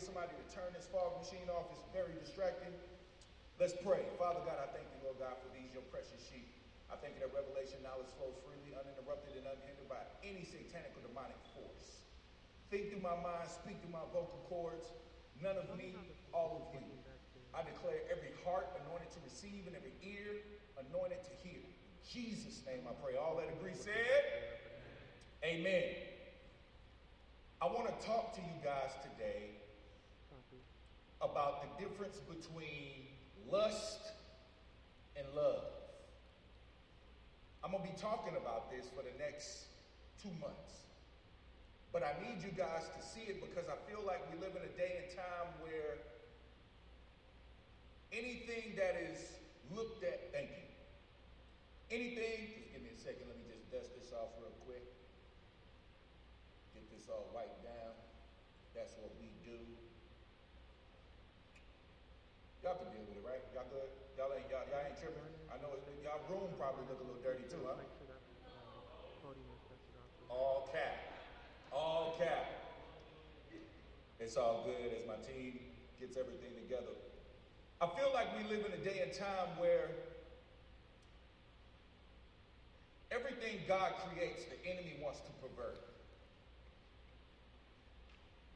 get somebody to turn this fog machine off. It's very distracting. Let's pray. Father God, I thank you, Lord God, for these, your precious sheep. I thank you that revelation knowledge flows freely, uninterrupted, and unhindered by any satanic or demonic force. Think through my mind, speak through my vocal cords. None of me, all of you. I declare every heart anointed to receive and every ear anointed to hear. Jesus' name I pray. All that agree said, Amen. I want to talk to you guys today about the difference between lust and love. I'm going to be talking about this for the next two months. But I need you guys to see it because I feel like we live in a day and time where anything that is looked at, thank you. Anything, just give me a second, let me just dust this off real quick. Get this all wiped down. That's what we do. Y'all can deal with it, right? Y'all good? Y'all ain't y'all, y'all ain't tripping. I know y'all room probably look a little dirty too, huh? All cap. All cap. It's all good as my team gets everything together. I feel like we live in a day and time where everything God creates, the enemy wants to pervert.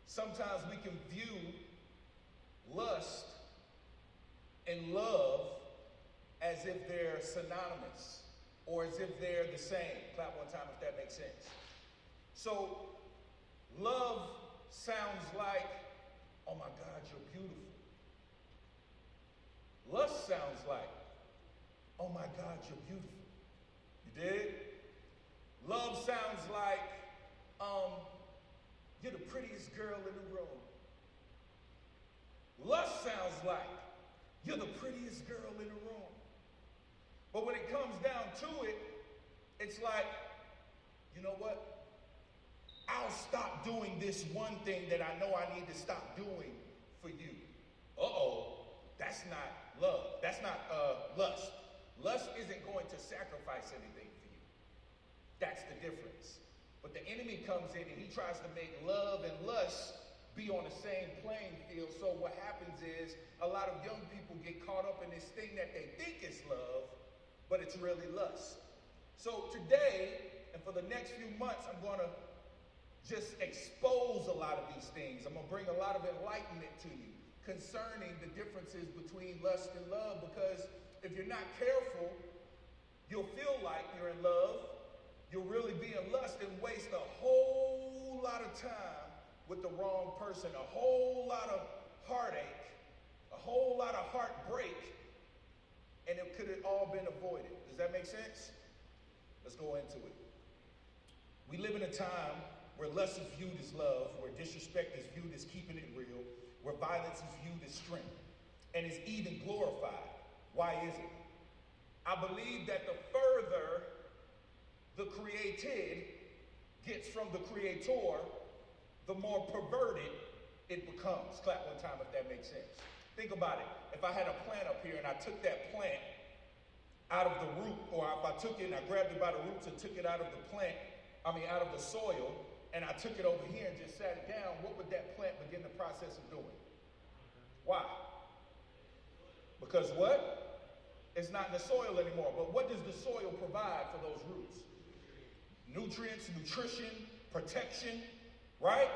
Sometimes we can view lust and love as if they're synonymous or as if they're the same. Clap one time if that makes sense. So, love sounds like, oh my God, you're beautiful. Lust sounds like, oh my God, you're beautiful. You did? Love sounds like, um, you're the prettiest girl in the room. Lust sounds like, you're the prettiest girl in the room. But when it comes down to it, it's like, you know what? I'll stop doing this one thing that I know I need to stop doing for you. Uh oh, that's not love. That's not uh, lust. Lust isn't going to sacrifice anything for you. That's the difference. But the enemy comes in and he tries to make love and lust be on the same playing field. So what happens is a lot of young people get caught up in this thing that they think is love, but it's really lust. So today, and for the next few months, I'm going to just expose a lot of these things. I'm going to bring a lot of enlightenment to you concerning the differences between lust and love because if you're not careful, you'll feel like you're in love, you'll really be in lust and waste a whole lot of time with the wrong person, a whole lot of heartache, a whole lot of heartbreak, and it could have all been avoided. Does that make sense? Let's go into it. We live in a time where lust is viewed as love, where disrespect is viewed as keeping it real, where violence is viewed as strength, and is even glorified. Why is it? I believe that the further the created gets from the creator, the more perverted it becomes. Clap one time if that makes sense. Think about it. If I had a plant up here and I took that plant out of the root, or if I took it and I grabbed it by the roots and took it out of the plant, I mean, out of the soil, and I took it over here and just sat it down, what would that plant begin the process of doing? Why? Because what? It's not in the soil anymore. But what does the soil provide for those roots? Nutrients, nutrition, protection, right?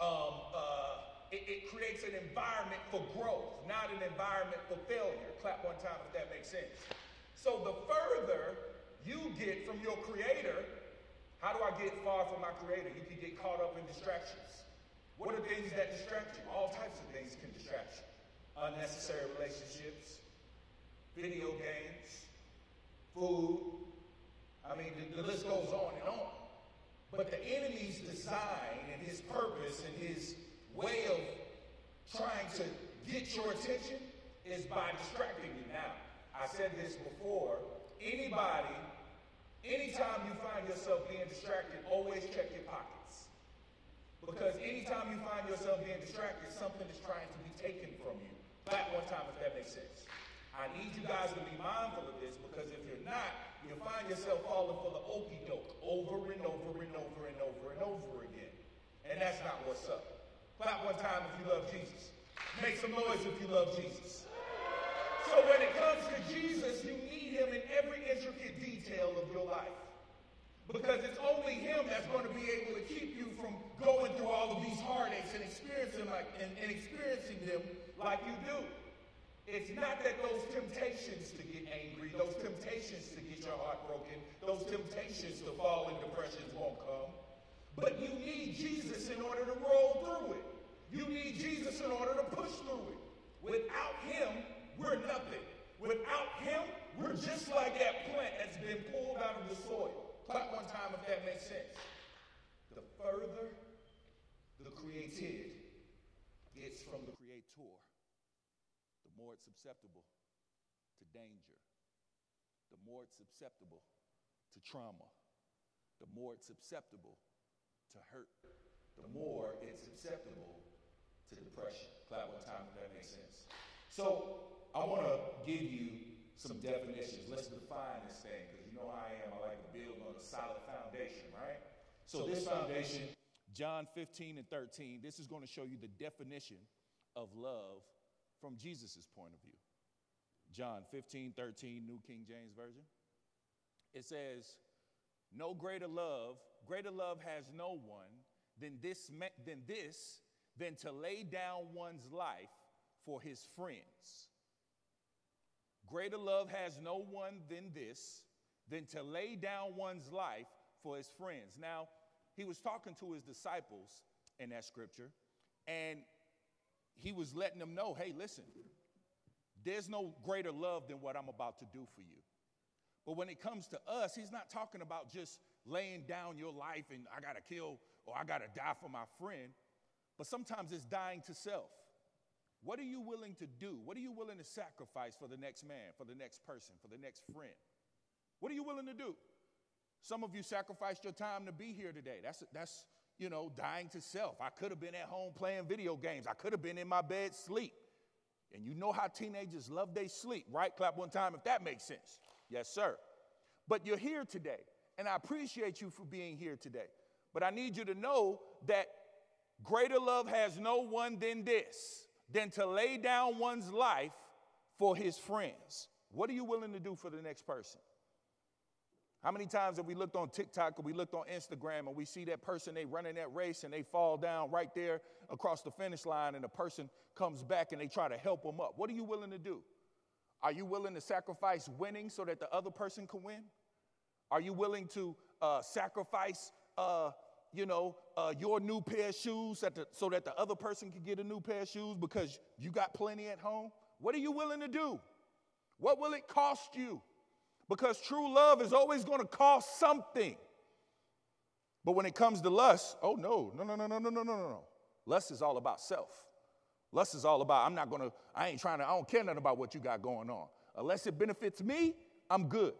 Um, uh, it, it, creates an environment for growth, not an environment for failure. Clap one time if that makes sense. So the further you get from your creator, how do I get far from my creator? You can get caught up in distractions. What are things that distract you? All types of things can distract you. Unnecessary relationships, video games, food. I mean, the, the list goes on and on. But the enemy's design and his purpose and his way of trying to get your attention is by distracting you. Now, I said this before. Anybody, anytime you find yourself being distracted, always check your pockets. Because anytime you find yourself being distracted, something is trying to be taken from you. Clap one time if that makes sense. I need you guys to be mindful of this because if you're not, you'll find yourself falling for the okey doke over and over and over and over and over again. And that's not what's up. Clap one time if you love Jesus. Make some noise if you love Jesus. So when it comes to Jesus, you need him in every intricate detail of your life. Because it's only him that's going to be able to keep you from going through all of these heartaches and experiencing like and, and experiencing them like you do. It's not that those temptations to get angry, those temptations to get your heart broken, those temptations to fall in depression won't come. But you need Jesus in order to roll through it. You need Jesus in order to push through it. Without him, we're nothing. Without him, we're just like that plant that's been pulled out of the soil. Clap one time if that makes sense. The further the created gets from the creator, the more it's susceptible to danger, the more it's susceptible to trauma, the more it's susceptible to hurt, the more it's susceptible to depression. Clap one time if that makes sense. So I want to give you some definitions. Let's define this thing because you know how I am. I like to build on a solid foundation, right? So, this foundation, John 15 and 13, this is going to show you the definition of love from Jesus' point of view. John 15, 13, New King James Version. It says, No greater love, greater love has no one than this, than this, than to lay down one's life for his friends. Greater love has no one than this, than to lay down one's life for his friends. Now, he was talking to his disciples in that scripture, and he was letting them know hey, listen, there's no greater love than what I'm about to do for you. But when it comes to us, he's not talking about just laying down your life and I gotta kill or I gotta die for my friend, but sometimes it's dying to self. What are you willing to do? What are you willing to sacrifice for the next man, for the next person, for the next friend? What are you willing to do? Some of you sacrificed your time to be here today. That's, that's you know, dying to self. I could have been at home playing video games. I could have been in my bed sleep. And you know how teenagers love they sleep, right? Clap one time if that makes sense. Yes, sir. But you're here today, and I appreciate you for being here today. But I need you to know that greater love has no one than this, than to lay down one's life for his friends. What are you willing to do for the next person? How many times have we looked on TikTok or we looked on Instagram and we see that person, they running that race and they fall down right there across the finish line and the person comes back and they try to help them up? What are you willing to do? Are you willing to sacrifice winning so that the other person can win? Are you willing to uh, sacrifice, uh, you know, uh, your new pair of shoes the, so that the other person can get a new pair of shoes because you got plenty at home? What are you willing to do? What will it cost you? Because true love is always going to cost something. But when it comes to lust, oh no, no, no, no, no, no, no, no, no. Lust is all about self. Lust is all about, I'm not gonna, I ain't trying to, I don't care nothing about what you got going on. Unless it benefits me, I'm good.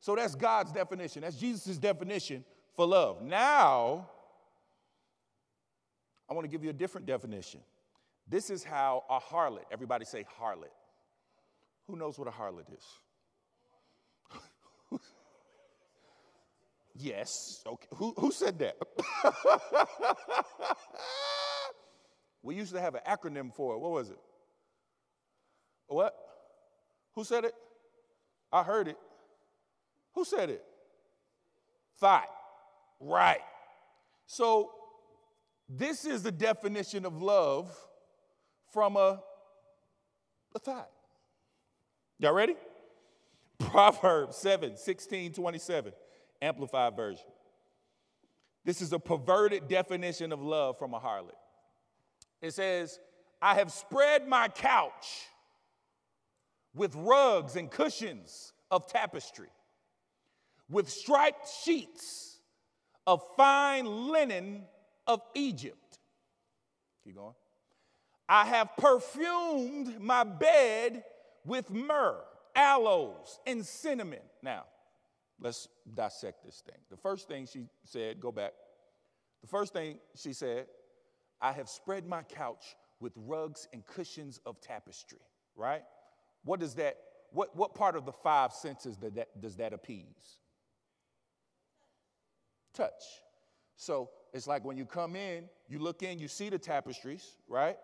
So that's God's definition. That's Jesus' definition for love. Now, I want to give you a different definition. This is how a harlot, everybody say harlot. Who knows what a harlot is? yes. Okay. Who, who said that? we used to have an acronym for it. What was it? What? Who said it? I heard it. Who said it? Thot. Right. So, this is the definition of love from a, a thot. Y'all ready? Proverbs 7 16, 27, Amplified Version. This is a perverted definition of love from a harlot. It says, I have spread my couch with rugs and cushions of tapestry, with striped sheets of fine linen of Egypt. Keep going. I have perfumed my bed with myrrh aloes, and cinnamon. Now, let's dissect this thing. The first thing she said, go back. The first thing she said, I have spread my couch with rugs and cushions of tapestry, right? What does that, what, what part of the five senses that, that does that appease? Touch. So It's like when you come in, you look in, you see the tapestries, right?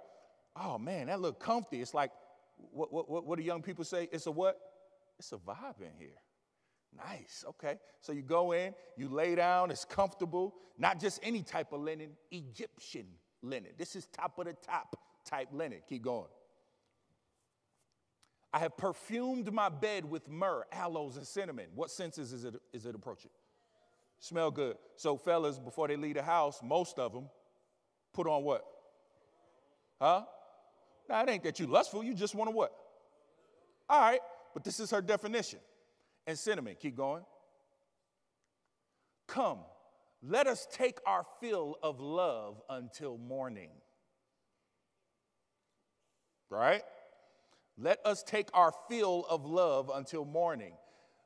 Oh man, that look comfy. It's like, what, what, what do young people say? It's a what? It's a vibe in here. Nice, okay. So you go in, you lay down, it's comfortable. Not just any type of linen, Egyptian linen. This is top of the top type linen. Keep going. I have perfumed my bed with myrrh, aloes, and cinnamon. What senses is it, is it approaching? Smell good. So, fellas, before they leave the house, most of them put on what? Huh? Now, it ain't that you lustful, you just want to what? All right, but this is her definition. And cinnamon, keep going. Come, let us take our fill of love until morning. Right? Let us take our fill of love until morning.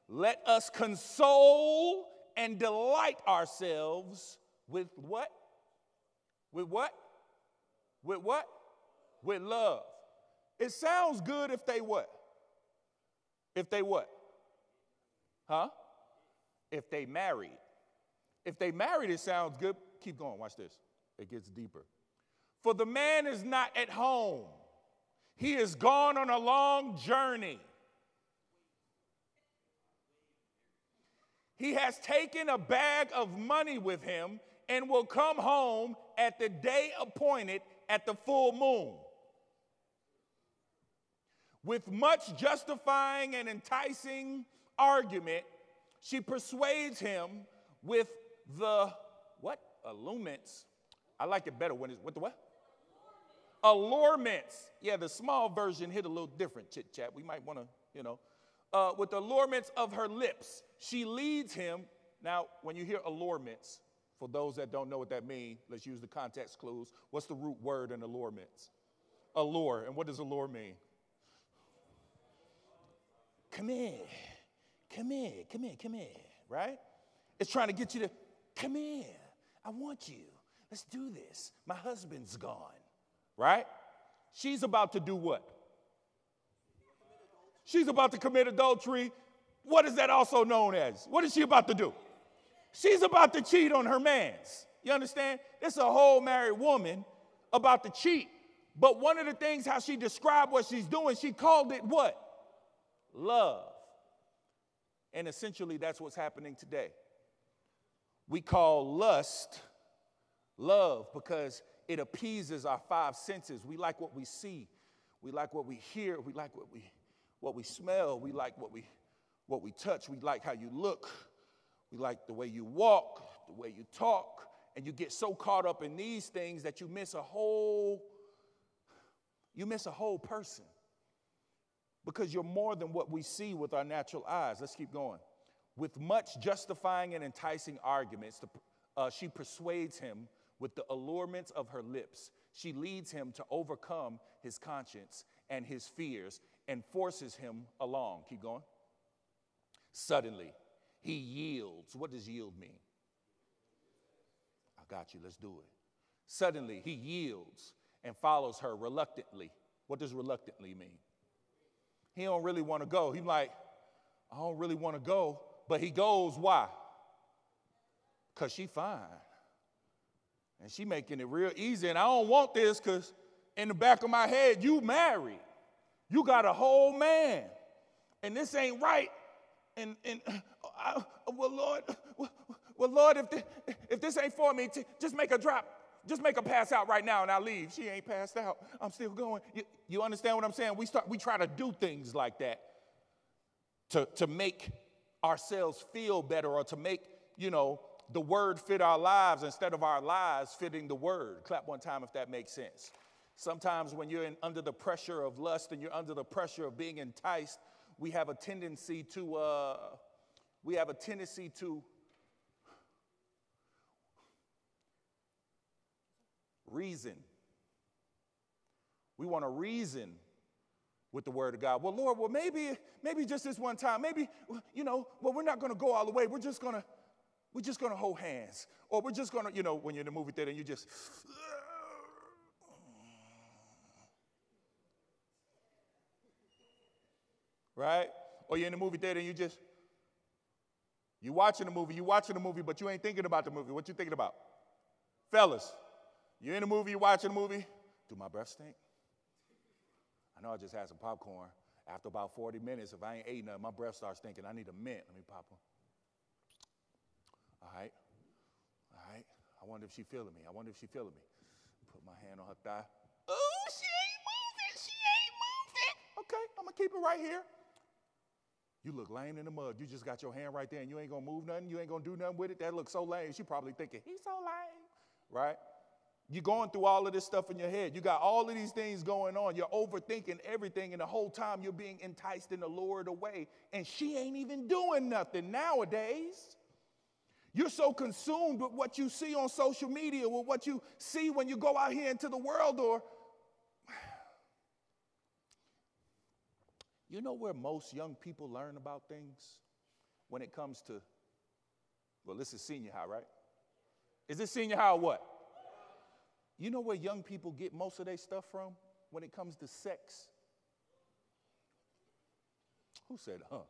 Let us console and delight ourselves with what? With what? With what? With love. It sounds good if they what? If they what? Huh? If they married. If they married, it sounds good. Keep going, watch this. It gets deeper. For the man is not at home, he is gone on a long journey. He has taken a bag of money with him and will come home at the day appointed at the full moon. With much justifying and enticing argument, she persuades him with the what? Allurements. I like it better when it's with the what? Allurements. Yeah, the small version hit a little different, chit chat. We might want to, you know, uh, with the allurements of her lips. She leads him. Now, when you hear allurements, for those that don't know what that means, let's use the context clues. What's the root word in allurements? Allure. And what does allure mean? Come here, come here, come here, come here, right? It's trying to get you to come here. I want you. Let's do this. My husband's gone, right? She's about to do what? She's about to commit adultery. What is that also known as? What is she about to do? She's about to cheat on her man's. You understand? It's a whole married woman about to cheat. But one of the things how she described what she's doing, she called it what? Love. And essentially that's what's happening today. We call lust love because it appeases our five senses. We like what we see, we like what we hear, we like what we what we smell, we like what we what we touch, we like how you look, we like the way you walk, the way you talk, and you get so caught up in these things that you miss a whole you miss a whole person. Because you're more than what we see with our natural eyes. Let's keep going. With much justifying and enticing arguments, uh, she persuades him with the allurements of her lips. She leads him to overcome his conscience and his fears and forces him along. Keep going. Suddenly, he yields. What does yield mean? I got you. Let's do it. Suddenly, he yields and follows her reluctantly. What does reluctantly mean? He don't really want to go. He's like, I don't really want to go, but he goes. Why? Cause she fine, and she making it real easy. And I don't want this because in the back of my head, you married, you got a whole man, and this ain't right. And and uh, I, well, Lord, well, Lord, if this, if this ain't for me, just make a drop. Just make her pass out right now and I'll leave. She ain't passed out. I'm still going. You, you understand what I'm saying? We start we try to do things like that to, to make ourselves feel better or to make, you know, the word fit our lives instead of our lives fitting the word. Clap one time if that makes sense. Sometimes when you're in, under the pressure of lust and you're under the pressure of being enticed, we have a tendency to uh, we have a tendency to reason. We want to reason with the word of God. Well, Lord, well, maybe, maybe just this one time, maybe, you know, well, we're not going to go all the way. We're just going to, we're just going to hold hands. Or we're just going to, you know, when you're in the movie theater and you just, right? Or you're in the movie theater and you just, you watching the movie, you watching the movie, but you ain't thinking about the movie. What you thinking about? Fellas, you in a movie, you watching a movie? Do my breath stink? I know I just had some popcorn. After about 40 minutes, if I ain't ate nothing, my breath starts stinking. I need a mint. Let me pop one. All right. All right. I wonder if she feeling me. I wonder if she feeling me. Put my hand on her thigh. Oh, she ain't moving. She ain't moving. Okay, I'm gonna keep it right here. You look lame in the mud. You just got your hand right there and you ain't gonna move nothing. You ain't gonna do nothing with it. That looks so lame. She probably thinking, he's so lame, right? You're going through all of this stuff in your head. You got all of these things going on. You're overthinking everything, and the whole time you're being enticed and lured away. And she ain't even doing nothing nowadays. You're so consumed with what you see on social media, with what you see when you go out here into the world, or you know where most young people learn about things when it comes to, well, this is senior high, right? Is this senior high what? You know where young people get most of their stuff from when it comes to sex? Who said, huh?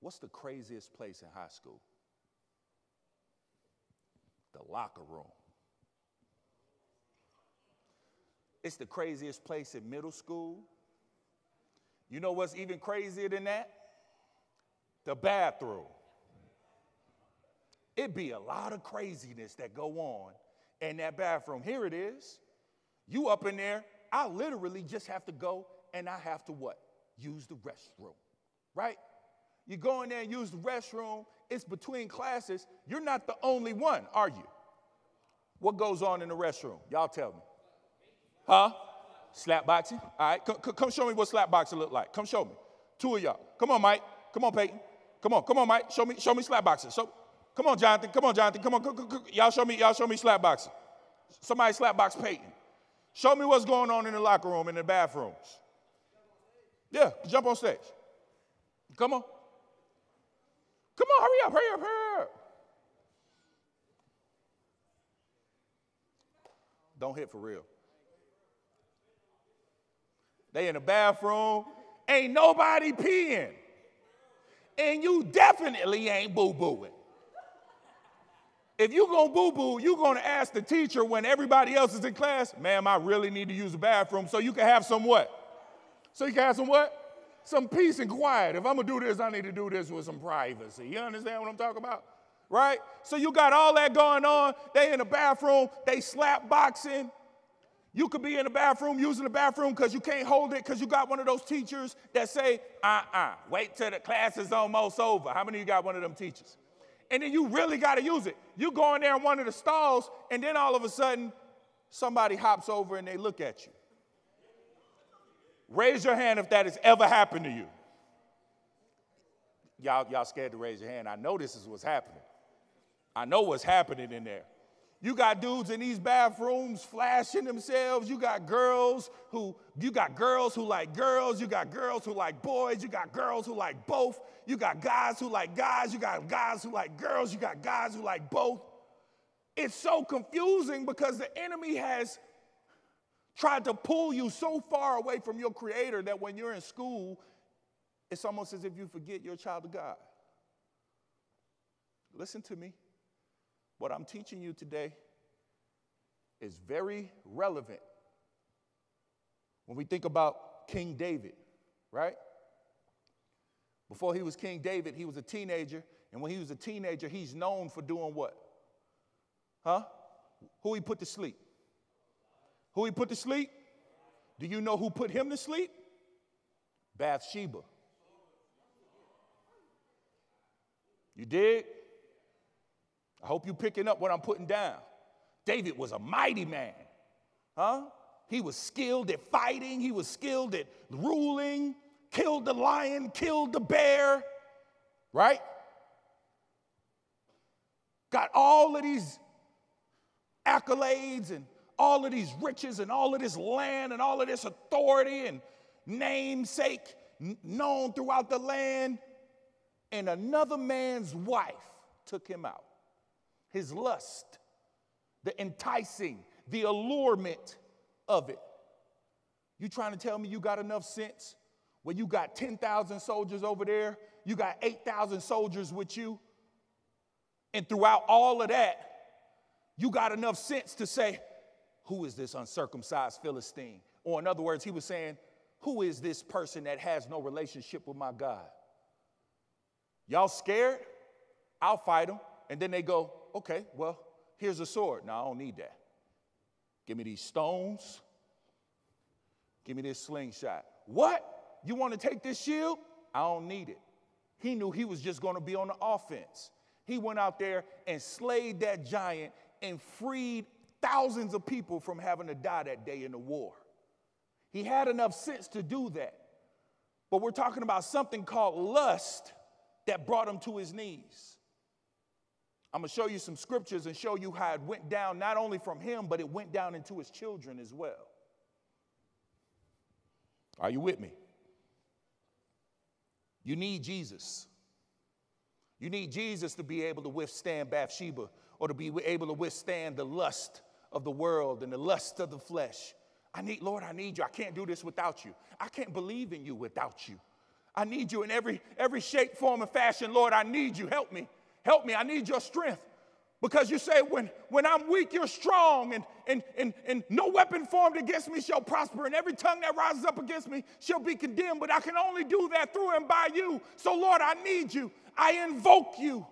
What's the craziest place in high school? The locker room. It's the craziest place in middle school. You know what's even crazier than that? The bathroom. It'd be a lot of craziness that go on in that bathroom. Here it is. You up in there, I literally just have to go and I have to what? Use the restroom, right? You go in there and use the restroom. It's between classes. You're not the only one, are you? What goes on in the restroom? Y'all tell me. Huh? Slap boxing? All right, come, come show me what slap boxing look like. Come show me. Two of y'all. Come on, Mike. Come on, Peyton. Come on, come on, Mike. Show me, show me slap boxing. So, come on, Jonathan. Come on, Jonathan. Come on, come, come, y'all show me, y'all show me slap boxing. Somebody slap box Peyton. Show me what's going on in the locker room, in the bathrooms. Yeah, jump on stage. Come on. Come on, hurry up, hurry up, hurry up. Don't hit for real. They in the bathroom, ain't nobody peeing. And you definitely ain't boo-booing. If you're gonna boo-boo, you're gonna ask the teacher when everybody else is in class, ma'am, I really need to use the bathroom so you can have some what? So you can have some what? Some peace and quiet. If I'm gonna do this, I need to do this with some privacy. You understand what I'm talking about? Right? So you got all that going on. They in the bathroom, they slap boxing. You could be in the bathroom using the bathroom because you can't hold it because you got one of those teachers that say, uh uh-uh, uh, wait till the class is almost over. How many of you got one of them teachers? And then you really got to use it. You go in there in one of the stalls, and then all of a sudden, somebody hops over and they look at you. Raise your hand if that has ever happened to you. Y'all, y'all scared to raise your hand. I know this is what's happening. I know what's happening in there. You got dudes in these bathrooms flashing themselves. You got girls who you got girls who like girls. You got girls who like boys. You got girls who like both. You got guys who like guys. You got guys who like girls. You got guys who like both. It's so confusing because the enemy has tried to pull you so far away from your creator that when you're in school, it's almost as if you forget you're a child of God. Listen to me. What I'm teaching you today is very relevant when we think about King David, right? Before he was King David, he was a teenager. And when he was a teenager, he's known for doing what? Huh? Who he put to sleep? Who he put to sleep? Do you know who put him to sleep? Bathsheba. You did? I hope you're picking up what I'm putting down. David was a mighty man. Huh? He was skilled at fighting, he was skilled at ruling, killed the lion, killed the bear, right? Got all of these accolades and all of these riches and all of this land and all of this authority and namesake known throughout the land. And another man's wife took him out his lust, the enticing, the allurement of it. You trying to tell me you got enough sense when you got 10,000 soldiers over there, you got 8,000 soldiers with you, And throughout all of that, you got enough sense to say, Who is this uncircumcised Philistine? Or, in other words, he was saying, Who is this person that has no relationship with my God? Y'all scared? I'll fight them. And then they go, Okay, well, here's a sword. No, I don't need that. Give me these stones. Give me this slingshot. What? You want to take this shield? I don't need it. He knew he was just going to be on the offense. He went out there and slayed that giant and freed thousands of people from having to die that day in the war. He had enough sense to do that. But we're talking about something called lust that brought him to his knees. I'm gonna show you some scriptures and show you how it went down, not only from him, but it went down into his children as well. Are you with me? You need Jesus. You need Jesus to be able to withstand Bathsheba or to be able to withstand the lust of the world and the lust of the flesh. I need, Lord, I need you. I can't do this without you. I can't believe in you without you. I need you in every, every shape, form, and fashion. Lord, I need you. Help me. Help me. I need your strength. Because you say, when, when I'm weak, you're strong, and, and, and, and no weapon formed against me shall prosper, and every tongue that rises up against me shall be condemned. But I can only do that through and by you. So, Lord, I need you. I invoke you.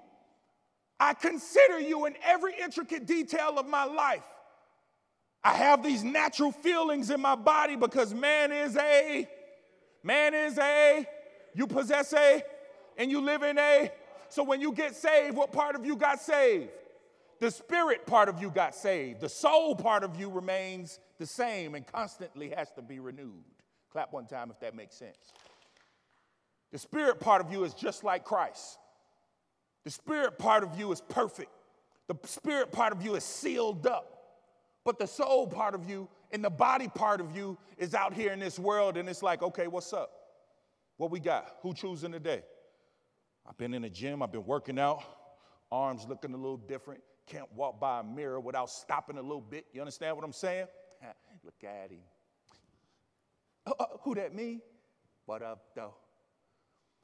I consider you in every intricate detail of my life. I have these natural feelings in my body because man is a, man is a, you possess a, and you live in a. So when you get saved, what part of you got saved? The spirit part of you got saved. The soul part of you remains the same and constantly has to be renewed. Clap one time if that makes sense. The spirit part of you is just like Christ. The spirit part of you is perfect. The spirit part of you is sealed up. But the soul part of you and the body part of you is out here in this world and it's like, okay, what's up? What we got? Who choosing today? I've been in the gym, I've been working out, arms looking a little different. Can't walk by a mirror without stopping a little bit. You understand what I'm saying? Look at him. Uh, uh, who that me? What up, though?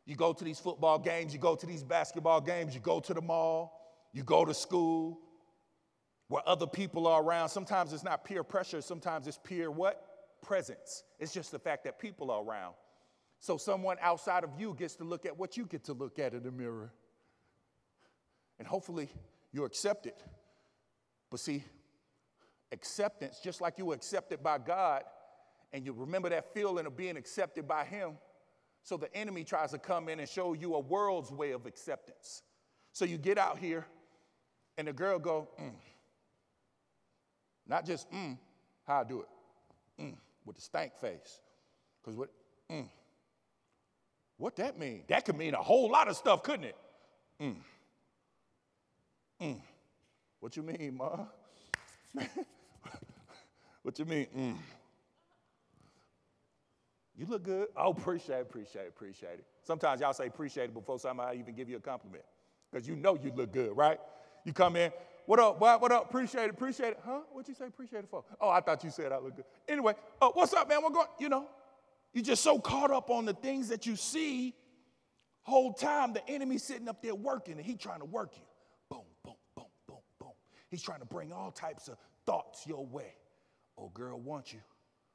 You go to these football games, you go to these basketball games, you go to the mall, you go to school where other people are around. Sometimes it's not peer pressure, sometimes it's peer what? Presence. It's just the fact that people are around. So someone outside of you gets to look at what you get to look at in the mirror. And hopefully you accept it. But see, acceptance, just like you were accepted by God, and you remember that feeling of being accepted by Him, so the enemy tries to come in and show you a world's way of acceptance. So you get out here and the girl go, mm. Not just mm, how I do it. Mm, with the stank face. Because what mm, what that mean? That could mean a whole lot of stuff, couldn't it? Mm. Mm. What you mean, ma? what you mean? Mm. You look good. Oh, appreciate it, appreciate it, appreciate it. Sometimes y'all say appreciate it before somebody even give you a compliment because you know you look good, right? You come in, what up, what, what up, appreciate it, appreciate it. Huh? What'd you say appreciate it for? Oh, I thought you said I look good. Anyway, uh, what's up, man? We're going, you know, you're just so caught up on the things that you see whole time the enemy sitting up there working and he trying to work you. Boom, boom, boom, boom, boom. He's trying to bring all types of thoughts your way. Oh, girl wants you.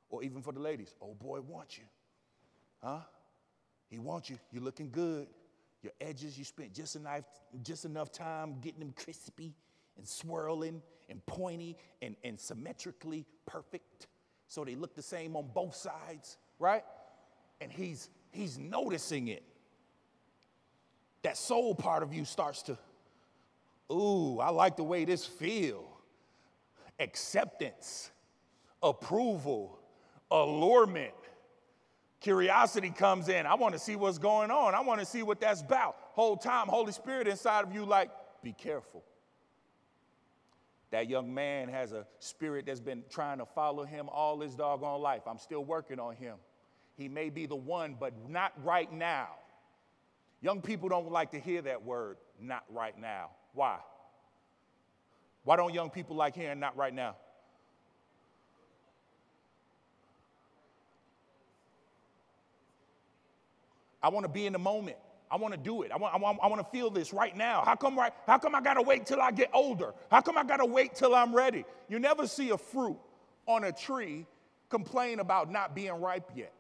Or even for the ladies, oh boy wants you. Huh? He wants you. You're looking good. Your edges, you spent just enough, just enough time getting them crispy and swirling and pointy and, and symmetrically perfect. So they look the same on both sides, right? And he's he's noticing it. That soul part of you starts to, ooh, I like the way this feel. Acceptance, approval, allurement. Curiosity comes in. I want to see what's going on. I want to see what that's about. Whole time, Holy Spirit inside of you, like, be careful. That young man has a spirit that's been trying to follow him all his doggone life. I'm still working on him. He may be the one, but not right now. Young people don't like to hear that word, not right now. Why? Why don't young people like hearing not right now? I want to be in the moment. I want to do it. I want, I, want, I want to feel this right now. How come, right, how come I got to wait till I get older? How come I got to wait till I'm ready? You never see a fruit on a tree complain about not being ripe yet.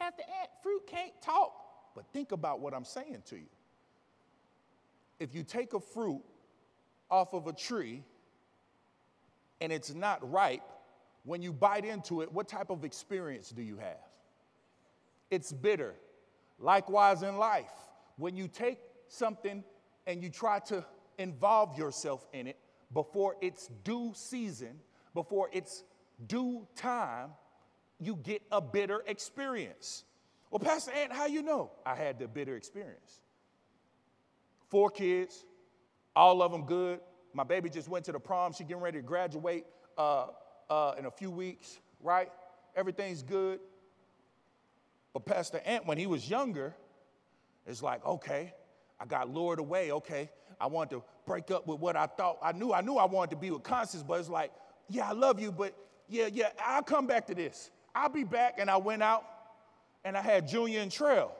Pastor Ant, fruit can't talk. But think about what I'm saying to you. If you take a fruit off of a tree and it's not ripe, when you bite into it, what type of experience do you have? It's bitter. Likewise, in life, when you take something and you try to involve yourself in it before its due season, before its due time, you get a bitter experience. Well, Pastor Ant, how you know? I had the bitter experience. Four kids, all of them good. My baby just went to the prom. She getting ready to graduate uh, uh, in a few weeks, right? Everything's good. But Pastor Ant, when he was younger, it's like, okay, I got lured away. Okay, I wanted to break up with what I thought I knew. I knew I wanted to be with Constance, but it's like, yeah, I love you, but yeah, yeah, I'll come back to this. I'll be back. And I went out and I had Junior and Trail.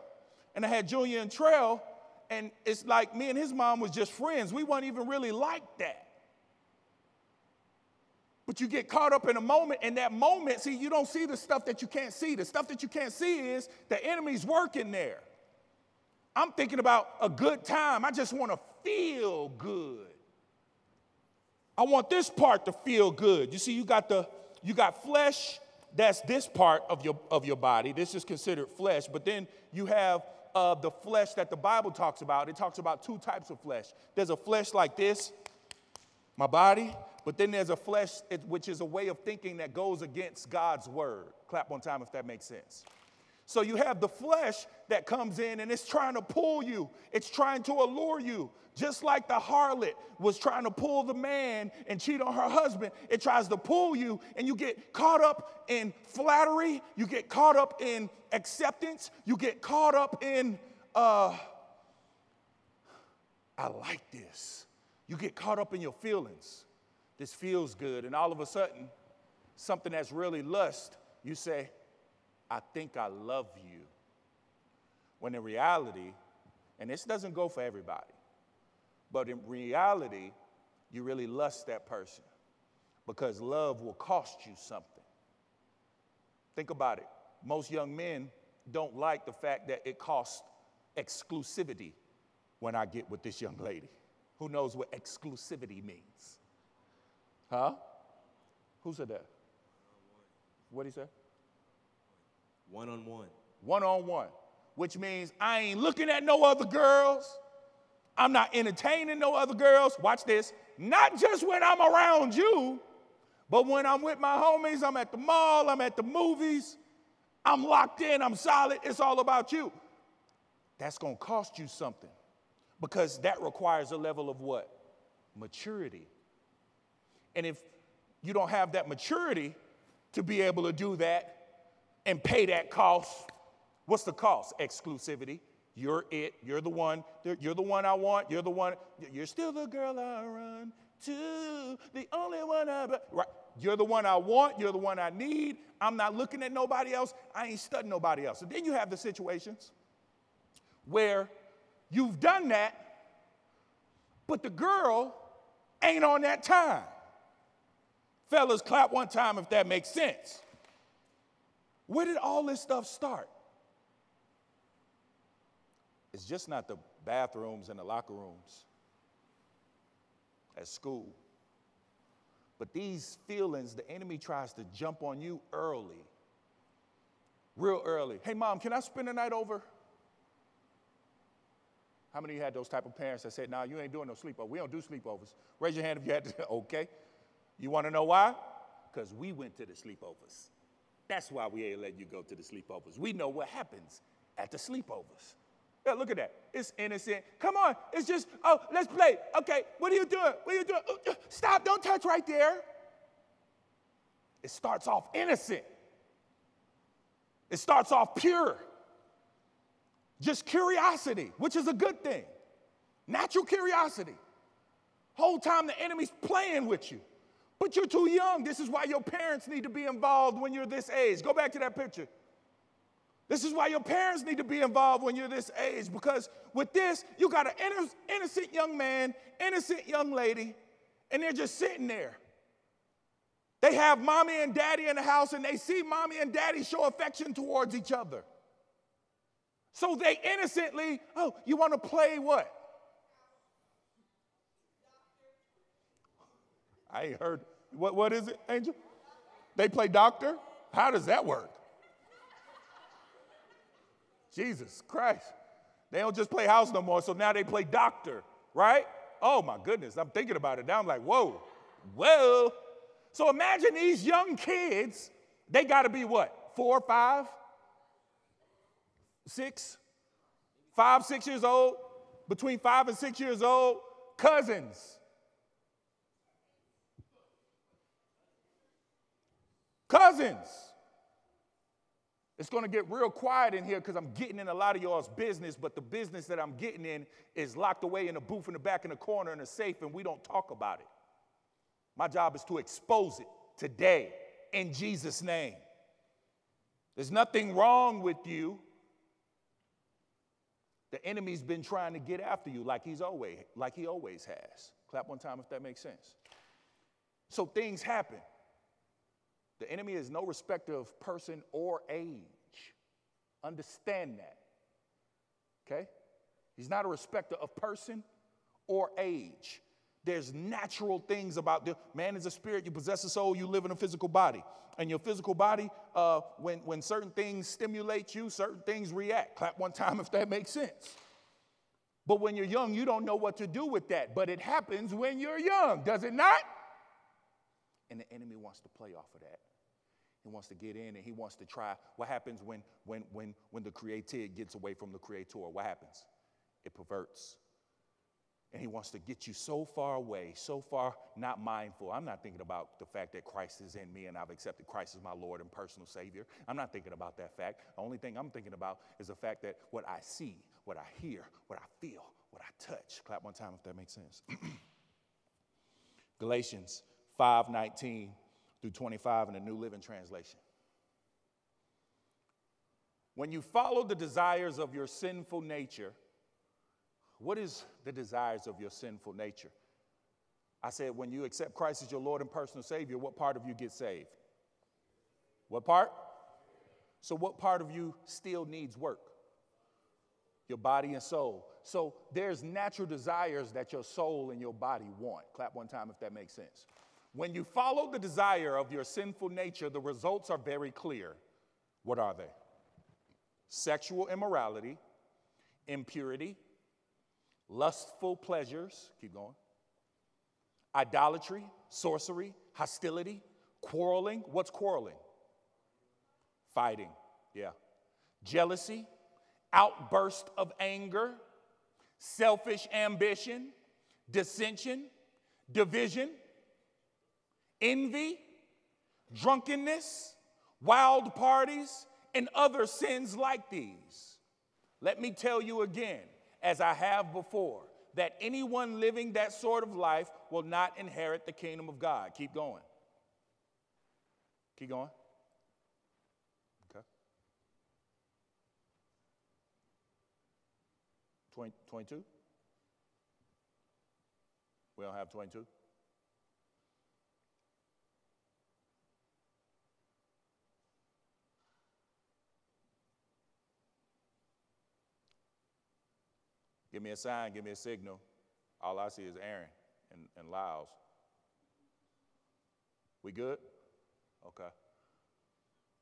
And I had Junior and Trail, and it's like me and his mom was just friends. We weren't even really like that. But you get caught up in a moment, and that moment, see, you don't see the stuff that you can't see. The stuff that you can't see is the enemy's working there. I'm thinking about a good time. I just want to feel good. I want this part to feel good. You see, you got the you got flesh, that's this part of your of your body. This is considered flesh, but then you have uh, the flesh that the Bible talks about. It talks about two types of flesh. There's a flesh like this, my body, but then there's a flesh which is a way of thinking that goes against God's word. Clap one time if that makes sense. So you have the flesh that comes in and it's trying to pull you, it's trying to allure you. Just like the harlot was trying to pull the man and cheat on her husband, it tries to pull you and you get caught up in flattery, you get caught up in acceptance, you get caught up in, uh, I like this. You get caught up in your feelings this feels good. And all of a sudden, something that's really lust, you say, I think I love you. When in reality, and this doesn't go for everybody, but in reality, you really lust that person because love will cost you something. Think about it. Most young men don't like the fact that it costs exclusivity when I get with this young lady. Who knows what exclusivity means? Huh? Who said that? What did he say? One on one. One on one, which means I ain't looking at no other girls. I'm not entertaining no other girls. Watch this. Not just when I'm around you, but when I'm with my homies, I'm at the mall, I'm at the movies, I'm locked in, I'm solid. It's all about you. That's to cost you something because that requires a level of what? Maturity. And if you don't have that maturity to be able to do that and pay that cost, what's the cost? Exclusivity. You're it. You're the one. You're the one I want. You're the one. You're still the girl I run to. The only one I. Right. You're the one I want. You're the one I need. I'm not looking at nobody else. I ain't studying nobody else. And then you have the situations where you've done that, but the girl ain't on that time. Fellas, clap one time if that makes sense. Where did all this stuff start? It's just not the bathrooms and the locker rooms at school. But these feelings, the enemy tries to jump on you early, real early. Hey, mom, can I spend the night over? How many of you had those type of parents that said, "No, nah, you ain't doing no sleepover. We don't do sleepovers." Raise your hand if you had to. okay. You want to know why? Because we went to the sleepovers. That's why we ain't letting you go to the sleepovers. We know what happens at the sleepovers. Yeah, look at that. It's innocent. Come on. It's just, oh, let's play. Okay, what are you doing? What are you doing? Uh, stop. Don't touch right there. It starts off innocent. It starts off pure. Just curiosity, which is a good thing. Natural curiosity. Whole time the enemy's playing with you. But you're too young. This is why your parents need to be involved when you're this age. Go back to that picture. This is why your parents need to be involved when you're this age because with this, you got an innocent young man, innocent young lady, and they're just sitting there. They have mommy and daddy in the house and they see mommy and daddy show affection towards each other. So they innocently, oh, you want to play what? I ain't heard. What, what is it, Angel? They play doctor? How does that work? Jesus Christ. They don't just play house no more, so now they play doctor, right? Oh my goodness, I'm thinking about it now. I'm like, whoa, well. So imagine these young kids, they got to be what, four, five, six, five, six years old, between five and six years old, cousins. Cousins. It's going to get real quiet in here because I'm getting in a lot of y'all's business, but the business that I'm getting in is locked away in a booth in the back in the corner in a safe, and we don't talk about it. My job is to expose it today in Jesus' name. There's nothing wrong with you. The enemy's been trying to get after you like he's always like he always has. Clap one time if that makes sense. So things happen. The enemy is no respecter of person or age. Understand that. Okay? He's not a respecter of person or age. There's natural things about the man is a spirit, you possess a soul, you live in a physical body. And your physical body, uh, when, when certain things stimulate you, certain things react. Clap one time if that makes sense. But when you're young, you don't know what to do with that. But it happens when you're young, does it not? And the enemy wants to play off of that. He wants to get in and he wants to try. What happens when, when, when, when the created gets away from the creator? What happens? It perverts. And he wants to get you so far away, so far not mindful. I'm not thinking about the fact that Christ is in me and I've accepted Christ as my Lord and personal Savior. I'm not thinking about that fact. The only thing I'm thinking about is the fact that what I see, what I hear, what I feel, what I touch. Clap one time if that makes sense. Galatians 5 19 through 25 in the New Living Translation. When you follow the desires of your sinful nature, what is the desires of your sinful nature? I said, when you accept Christ as your Lord and personal Savior, what part of you gets saved? What part? So, what part of you still needs work? Your body and soul. So, there's natural desires that your soul and your body want. Clap one time if that makes sense. When you follow the desire of your sinful nature, the results are very clear. What are they? Sexual immorality, impurity, lustful pleasures, keep going, idolatry, sorcery, hostility, quarreling. What's quarreling? Fighting, yeah. Jealousy, outburst of anger, selfish ambition, dissension, division envy, drunkenness, wild parties, and other sins like these. Let me tell you again, as I have before, that anyone living that sort of life will not inherit the kingdom of God. Keep going. Keep going. Okay. 20, 22? We don't have 22? Give me a sign, give me a signal. All I see is Aaron and, and Lyles. We good? Okay.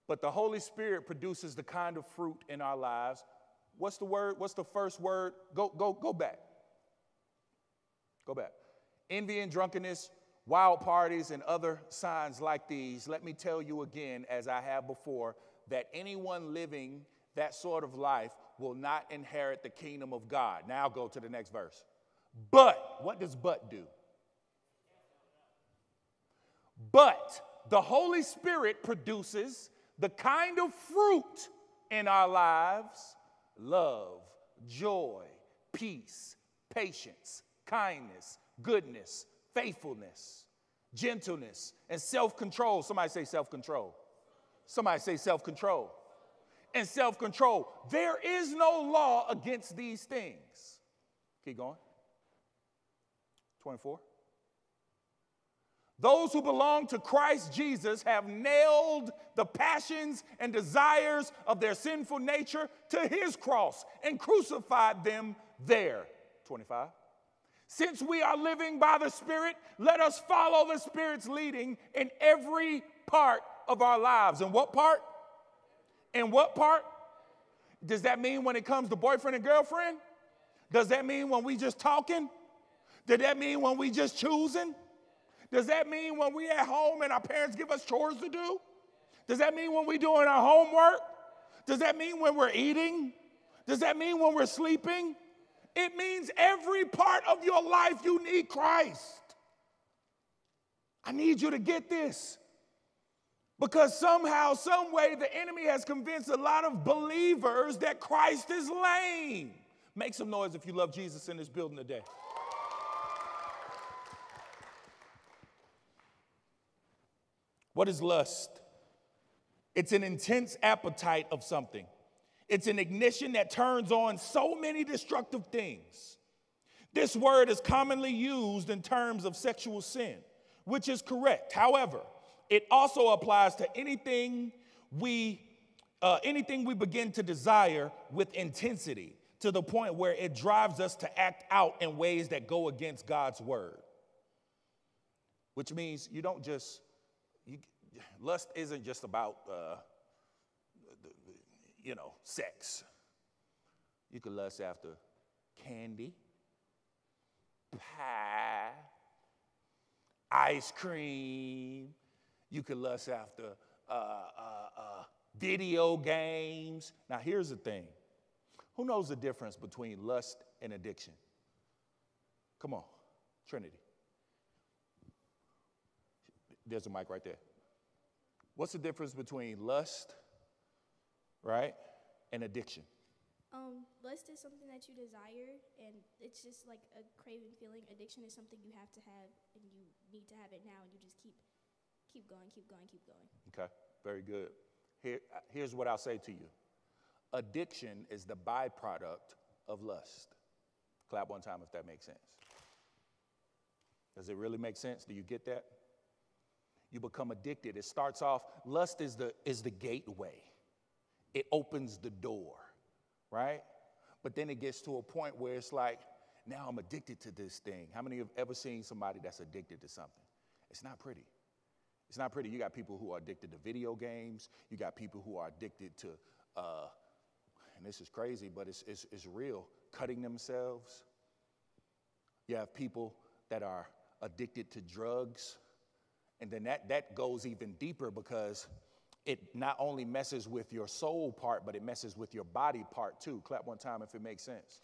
But the Holy Spirit produces the kind of fruit in our lives. What's the word? What's the first word? Go, go, go back. Go back. Envy and drunkenness, wild parties, and other signs like these. Let me tell you again, as I have before, that anyone living that sort of life will not inherit the kingdom of God. Now go to the next verse. But, what does but do? But the Holy Spirit produces the kind of fruit in our lives love, joy, peace, patience, kindness, goodness, faithfulness, gentleness, and self control. Somebody say self control. Somebody say self control. And self control. There is no law against these things. Keep going. 24. Those who belong to Christ Jesus have nailed the passions and desires of their sinful nature to his cross and crucified them there. 25. Since we are living by the Spirit, let us follow the Spirit's leading in every part of our lives. In what part? In what part? Does that mean when it comes to boyfriend and girlfriend? Does that mean when we just talking? Does that mean when we just choosing? Does that mean when we at home and our parents give us chores to do? Does that mean when we doing our homework? Does that mean when we're eating? Does that mean when we're sleeping? It means every part of your life you need Christ. I need you to get this. Because somehow, some way, the enemy has convinced a lot of believers that Christ is lame. Make some noise if you love Jesus in this building today. What is lust? It's an intense appetite of something. It's an ignition that turns on so many destructive things. This word is commonly used in terms of sexual sin, which is correct. However, it also applies to anything we uh, anything we begin to desire with intensity to the point where it drives us to act out in ways that go against God's word. Which means you don't just you, lust isn't just about uh, you know sex. You can lust after candy, pie, ice cream, you could lust after uh, uh, uh, video games. Now, here's the thing who knows the difference between lust and addiction? Come on, Trinity. There's a mic right there. What's the difference between lust, right, and addiction? Um, lust is something that you desire, and it's just like a craving feeling. Addiction is something you have to have, and you need to have it now, and you just keep keep going, keep going, keep going. Okay, very good. Here, here's what I'll say to you addiction is the byproduct of lust. Clap one time if that makes sense. Does it really make sense? Do you get that? You become addicted. It starts off, lust is the, is the gateway, it opens the door, right? But then it gets to a point where it's like, now I'm addicted to this thing. How many have ever seen somebody that's addicted to something? It's not pretty. It's not pretty. You got people who are addicted to video games. You got people who are addicted to, uh, and this is crazy, but it's, it's, it's real, cutting themselves. You have people that are addicted to drugs. And then that, that goes even deeper because it not only messes with your soul part, but it messes with your body part too. Clap one time if it makes sense.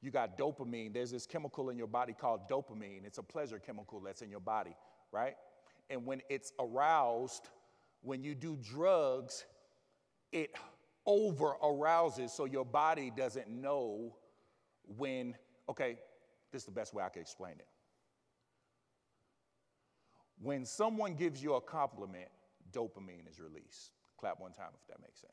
You got dopamine. There's this chemical in your body called dopamine. It's a pleasure chemical that's in your body, right? And when it's aroused, when you do drugs, it over arouses so your body doesn't know when, okay, this is the best way I can explain it. When someone gives you a compliment, dopamine is released. Clap one time if that makes sense.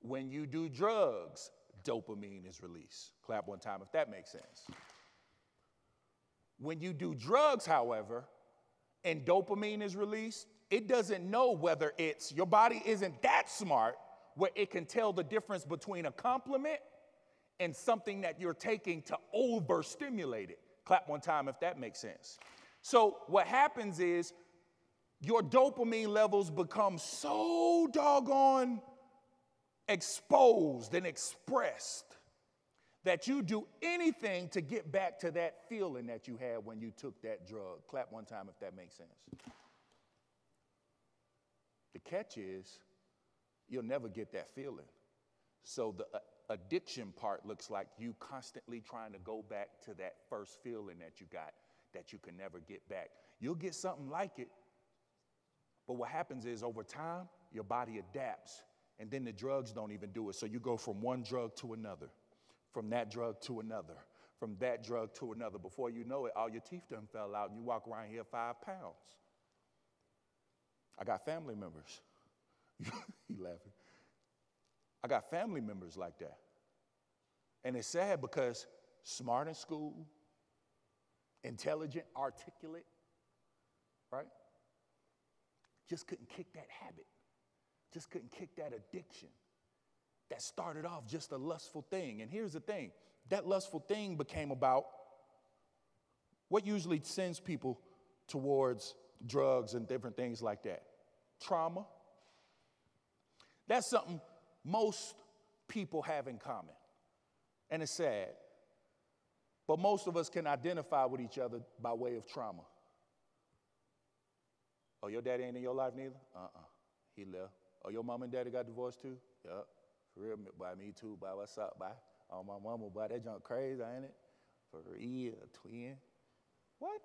When you do drugs, dopamine is released. Clap one time if that makes sense. When you do drugs, however, and dopamine is released, it doesn't know whether it's your body isn't that smart where it can tell the difference between a compliment and something that you're taking to overstimulate it. Clap one time if that makes sense. So, what happens is your dopamine levels become so doggone exposed and expressed that you do anything to get back to that feeling that you had when you took that drug. Clap one time if that makes sense. The catch is, you'll never get that feeling. So the uh, addiction part looks like you constantly trying to go back to that first feeling that you got that you can never get back. You'll get something like it, but what happens is over time, your body adapts, and then the drugs don't even do it. So you go from one drug to another from that drug to another, from that drug to another. Before you know it, all your teeth done fell out and you walk around here five pounds. I got family members. he laughing. I got family members like that. And it's sad because smart in school, intelligent, articulate, right? Just couldn't kick that habit. Just couldn't kick that addiction. That started off just a lustful thing. And here's the thing that lustful thing became about what usually sends people towards drugs and different things like that trauma. That's something most people have in common. And it's sad. But most of us can identify with each other by way of trauma. Oh, your daddy ain't in your life neither? Uh uh He left. Oh, your mom and daddy got divorced too? Yup. For real, by me too. By what's up, by? Oh, my mama, by that junk crazy, ain't it? For real, twin. What?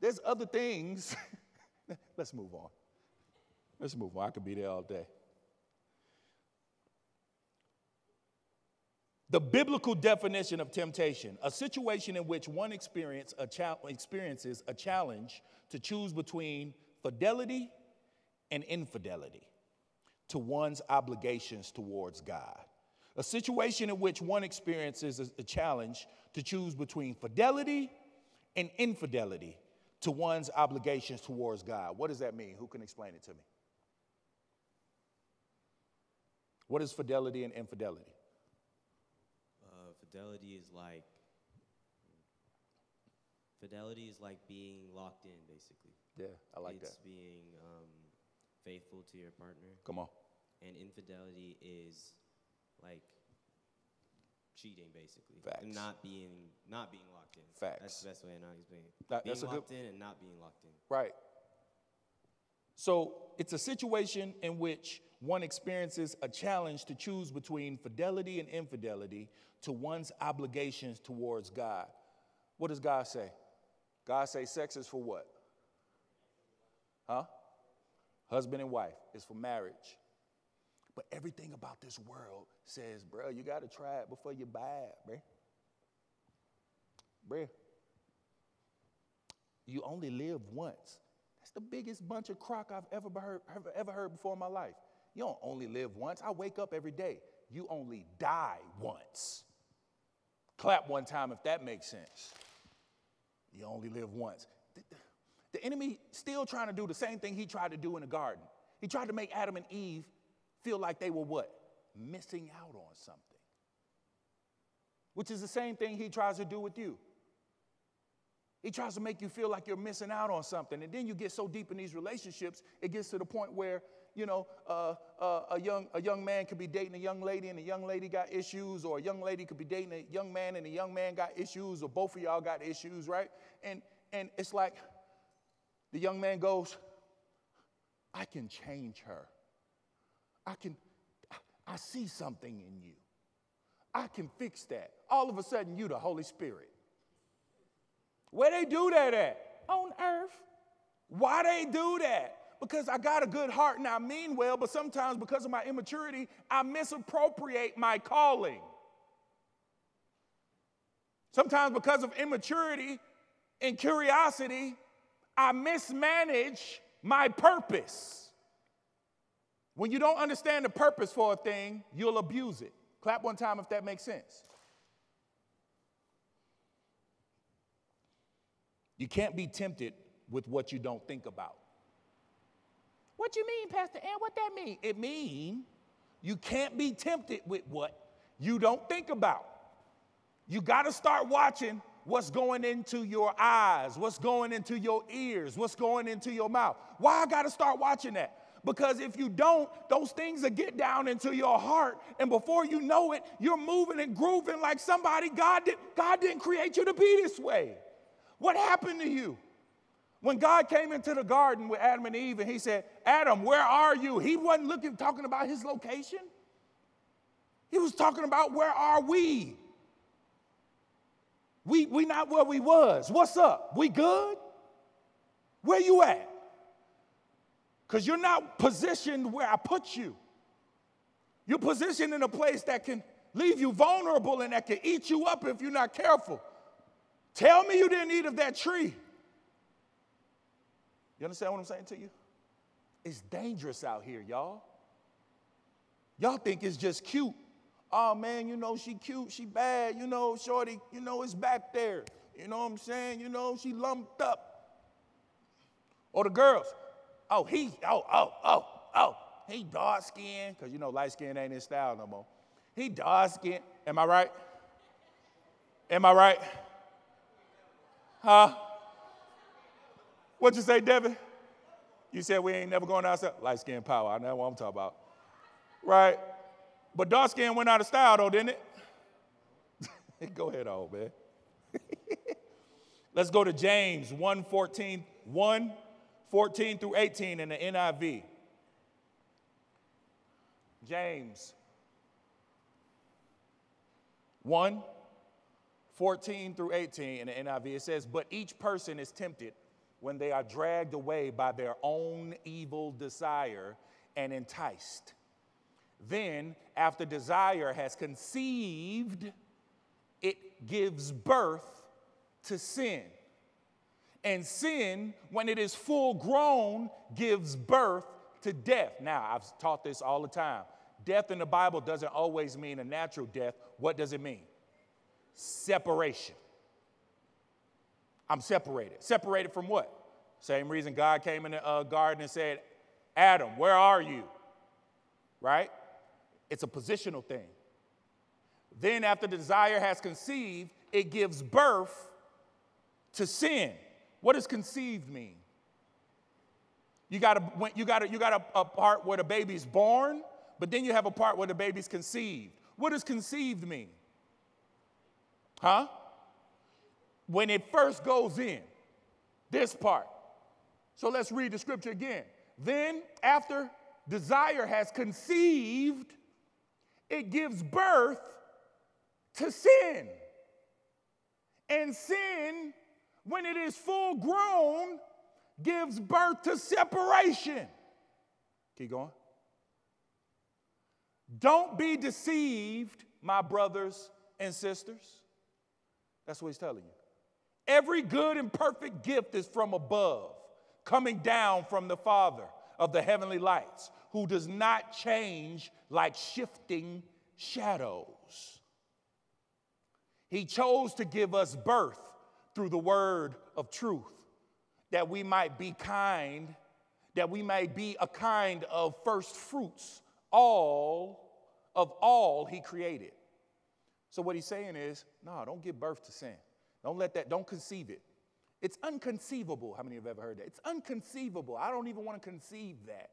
There's other things. Let's move on. Let's move on. I could be there all day. The biblical definition of temptation, a situation in which one experience a cha- experiences a challenge to choose between fidelity and infidelity to one's obligations towards God. A situation in which one experiences a, challenge to choose between fidelity and infidelity to one's obligations towards God. What does that mean? Who can explain it to me? What is fidelity and infidelity? Uh, fidelity is like fidelity is like being locked in, basically. Yeah, I like it's that. being um, faithful to your partner, Come on. and infidelity is like cheating, basically, Facts. and not being not being locked in. Facts. That's the best way I know how to explain it. That- being that's a good- locked in and not being locked in. Right. So it's a situation in which one experiences a challenge to choose between fidelity and infidelity to one's obligations towards God. What does God say? God say sex is for what? Huh? Husband and wife is for marriage. But everything about this world says, bro, you got to try it before you buy it, bruh. Bruh. You only live once. That's the biggest bunch of crock I've ever heard, ever heard before in my life. You don't only live once. I wake up every day. You only die once. Clap one time if that makes sense. You only live once. The, enemy still trying to do the same thing he tried to do in the garden. He tried to make Adam and Eve feel like they were what? Missing out on something. Which is the same thing he tries to do with you. He tries to make you feel like you're missing out on something. And then you get so deep in these relationships, it gets to the point where, you know, uh, uh, a, young, a young man could be dating a young lady and a young lady got issues, or a young lady could be dating a young man and a young man got issues, or both of y'all got issues, right? And, and it's like the young man goes, I can change her. I can, I- see something in you. I can fix that. All of a sudden, you the Holy Spirit. Where they do that at? On earth. Why they do that? Because I got a good heart and I mean well, but sometimes because of my immaturity, I misappropriate my calling. Sometimes because of immaturity and curiosity, I mismanage my purpose. When you don't understand the purpose for a thing, you'll abuse it. Clap one time if that makes sense. You can't be tempted with what you don't think about. What you mean, Pastor Ant? What that mean? It mean you can't be tempted with what you don't think about. You got to start watching what's going into your eyes, what's going into your ears, what's going into your mouth. Why I got to start watching that? Because if you don't, those things will get down into your heart, and before you know it, you're moving and grooving like somebody God did. God didn't create you to be this way. What happened to you? When God came into the garden with Adam and Eve and he said, Adam, where are you? He wasn't looking, talking about his location. He was talking about where are we? We, we not where we was. What's up? We good? Where you at? Because you're not positioned where I put you. You're positioned in a place that can leave you vulnerable and that can eat you up if you're not careful. Tell me you didn't eat of that tree. You understand what I'm saying to you? It's dangerous out here, y'all. Y'all think it's just cute. Oh man, you know, she cute, she bad, you know, shorty, you know, it's back there. You know what I'm saying? You know, she lumped up. Or the girls, oh, he, oh, oh, oh, oh, he dark skinned, because you know, light skin ain't his style no more. He dark skinned. Am I right? Am I right? Huh? What'd you say, Devin? You said we ain't never going outside. Light skin power. I know what I'm talking about. Right? But dark skin went out of style though, didn't it? go ahead, old man. Let's go to James 1 14, 1 14 through 18 in the NIV. James 1 14 through 18 in the NIV. It says, But each person is tempted when they are dragged away by their own evil desire and enticed. Then, after desire has conceived, it gives birth to sin. And sin, when it is full grown, gives birth to death. Now, I've taught this all the time. Death in the Bible doesn't always mean a natural death. What does it mean? Separation. I'm separated. Separated from what? Same reason God came in the uh, garden and said, Adam, where are you? Right? It's a positional thing. Then, after the desire has conceived, it gives birth to sin. What does conceived mean? You got a, you got a, you got a, a part where the baby's born, but then you have a part where the baby's conceived. What does conceived mean? Huh? When it first goes in, this part. So let's read the scripture again. Then, after desire has conceived, it gives birth to sin. And sin, when it is full grown, gives birth to separation. Keep going. Don't be deceived, my brothers and sisters. That's what he's telling you. Every good and perfect gift is from above, coming down from the Father of the heavenly lights, who does not change like shifting shadows. He chose to give us birth through the word of truth, that we might be kind, that we may be a kind of first fruits, all of all he created. So what he's saying is, no, don't give birth to sin. Don't let that, don't conceive it. It's unconceivable. How many have ever heard that? It's unconceivable. I don't even want to conceive that.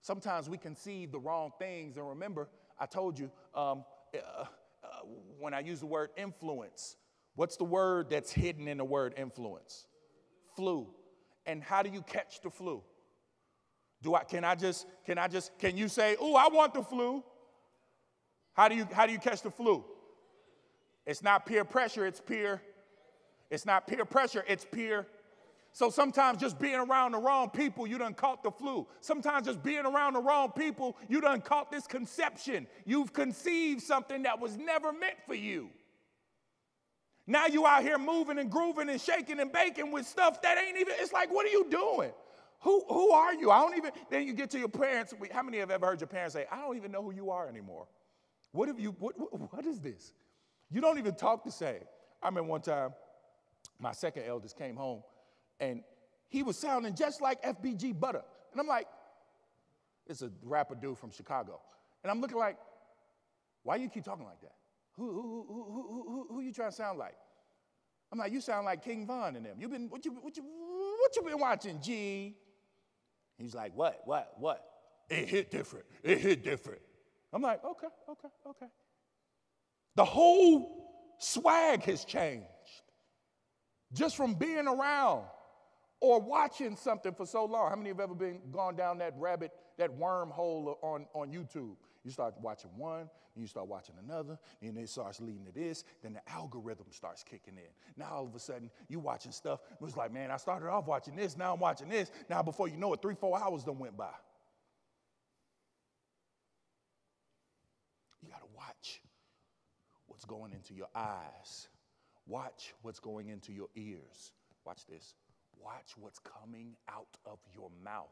Sometimes we conceive the wrong things. And remember, I told you um, uh, uh, when I use the word influence, what's the word that's hidden in the word influence? Flu. And how do you catch the flu? Do I can I just can I just can you say, "Oh, I want the flu"? How do you how do you catch the flu? It's not peer pressure, it's peer. It's not peer pressure, it's peer. So sometimes just being around the wrong people, you done caught the flu. Sometimes just being around the wrong people, you done caught this conception. You've conceived something that was never meant for you. Now you out here moving and grooving and shaking and baking with stuff that ain't even, it's like, what are you doing? Who, who are you? I don't even, then you get to your parents. How many have ever heard your parents say, I don't even know who you are anymore? What have you, what, what, what is this? You don't even talk the same. I remember one time, my second eldest came home and he was sounding just like FBG Butta. And I'm like, it's a rapper dude from Chicago. And I'm looking like, why you keep talking like that? Who, who, who, who, who, who you trying to sound like? I'm like, you sound like King Von and them. You been, what you, what you, what you been watching, G? He's like, what, what, what? It hit different. It hit different. I'm like, okay, okay, okay. The whole swag has changed just from being around or watching something for so long. How many have ever been gone down that rabbit, that wormhole on, on YouTube? You start watching one, you start watching another, and it starts leading to this, then the algorithm starts kicking in. Now all of a sudden, you're watching stuff. It was like, man, I started off watching this, now I'm watching this. Now before you know it, three, four hours done went by. You gotta watch what's going into your eyes. Watch what's going into your ears. Watch this. Watch what's coming out of your mouth.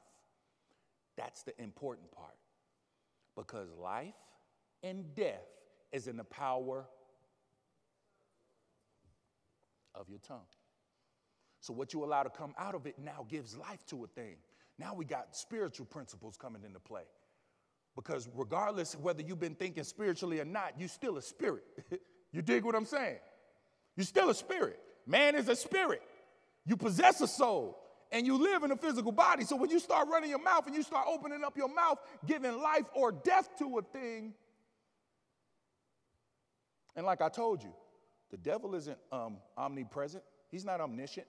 That's the important part. Because life and death is in the power of your tongue. So, what you allow to come out of it now gives life to a thing. Now we got spiritual principles coming into play. Because regardless of whether you've been thinking spiritually or not, you still a spirit. you dig what I'm saying? You're still a spirit. Man is a spirit. You possess a soul and you live in a physical body. So when you start running your mouth and you start opening up your mouth, giving life or death to a thing, and like I told you, the devil isn't um, omnipresent. He's not omniscient.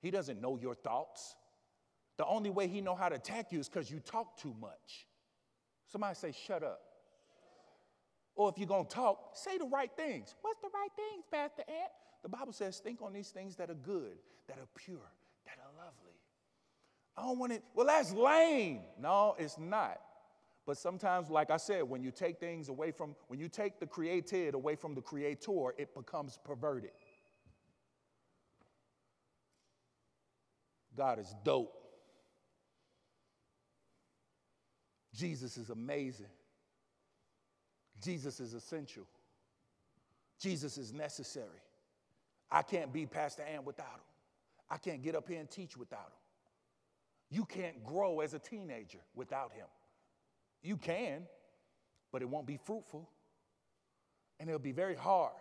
He doesn't know your thoughts. The only way he know how to attack you is because you talk too much. Somebody say, shut up. Or if you're going to talk, say the right things. What's the right things, Pastor Ant? The Bible says, think on these things that are good, that are pure, that are lovely. I don't want it, well, that's lame. No, it's not. But sometimes, like I said, when you take things away from, when you take the created away from the creator, it becomes perverted. God is dope. Jesus is amazing. Jesus is essential. Jesus is necessary. I can't be Pastor Ant without him. I can't get up here and teach without him. You can't grow as a teenager without him. You can, but it won't be fruitful and it'll be very hard.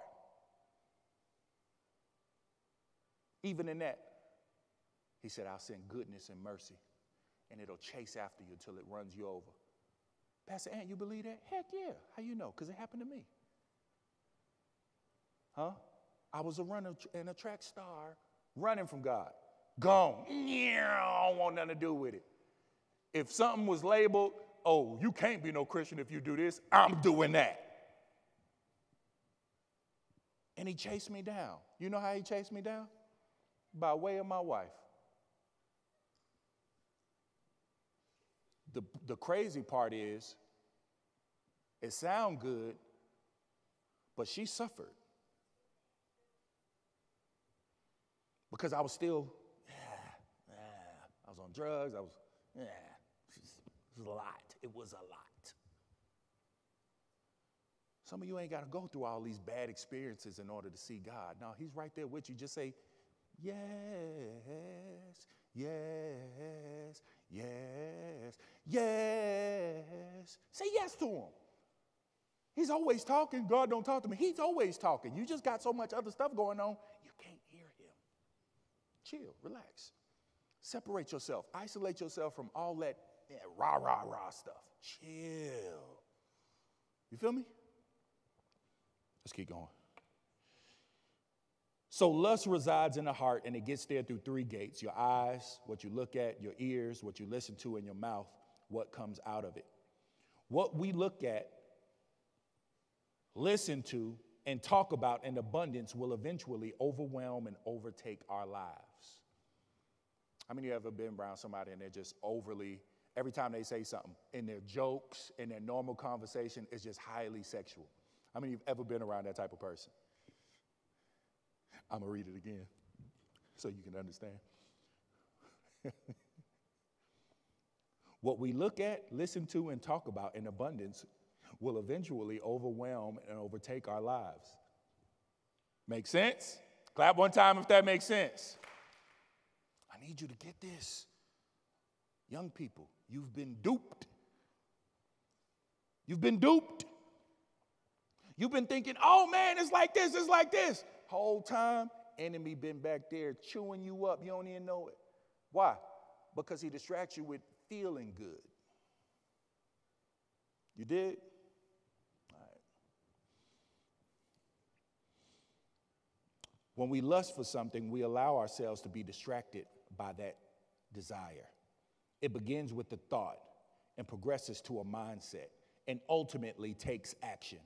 Even in that, he said, I'll send goodness and mercy and it'll chase after you until it runs you over. Pastor Ant, you believe that? Heck yeah. How you know? Because it happened to me. Huh? I was a runner and a track star running from God. Gone. Yeah, I don't want nothing to do with it. If something was labeled, oh, you can't be no Christian if you do this, I'm doing that. And he chased me down. You know how he chased me down? By way of my wife. The, the crazy part is, it sound good, but she suffered. Because I was still, yeah, yeah. I was on drugs, I was, yeah, it was a lot. It was a lot. Some of you ain't got to go through all these bad experiences in order to see God. No, He's right there with you. Just say, yes, yes, yes, yes. Say yes to him. He's always talking. God don't talk to me. He's always talking. You just got so much other stuff going on, you can't hear him. Chill, relax. Separate yourself. Isolate yourself from all that yeah, rah, rah, rah stuff. Chill. You feel me? Let's keep going. So, lust resides in the heart and it gets there through three gates your eyes, what you look at, your ears, what you listen to, and your mouth, what comes out of it. What we look at, listen to, and talk about in abundance will eventually overwhelm and overtake our lives. How many of you ever been around somebody and they're just overly, every time they say something, in their jokes, in their normal conversation, is just highly sexual? How many of you have ever been around that type of person? I'm going to read it again so you can understand. what we look at, listen to, and talk about in abundance will eventually overwhelm and overtake our lives. Make sense? Clap one time if that makes sense. I need you to get this. Young people, you've been duped. You've been duped. You've been thinking, oh man, it's like this, it's like this. Whole time, enemy been back there chewing you up. You don't even know it. Why? Because he distracts you with feeling good. You did? All right. When we lust for something, we allow ourselves to be distracted by that desire. It begins with the thought and progresses to a mindset and ultimately takes action.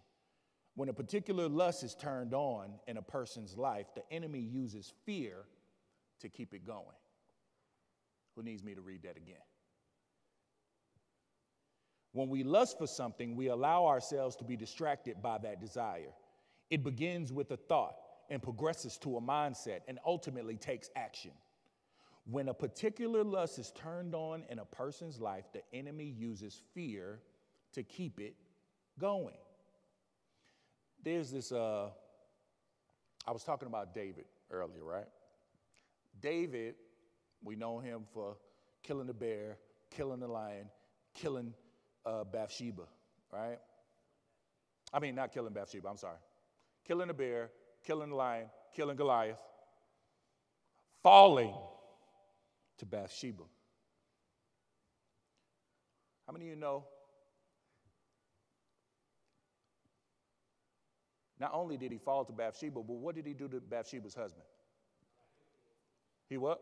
When a particular lust is turned on in a person's life, the enemy uses fear to keep it going. Who needs me to read that again? When we lust for something, we allow ourselves to be distracted by that desire. It begins with a thought and progresses to a mindset and ultimately takes action. When a particular lust is turned on in a person's life, the enemy uses fear to keep it going. There's this, uh, I was talking about David earlier, right? David, we know him for killing the bear, killing the lion, killing uh, Bathsheba, right? I mean, not killing Bathsheba, I'm sorry. Killing the bear, killing the lion, killing Goliath, falling to Bathsheba. How many of you know? Not only did he fall to Bathsheba, but what did he do to Bathsheba's husband? He what?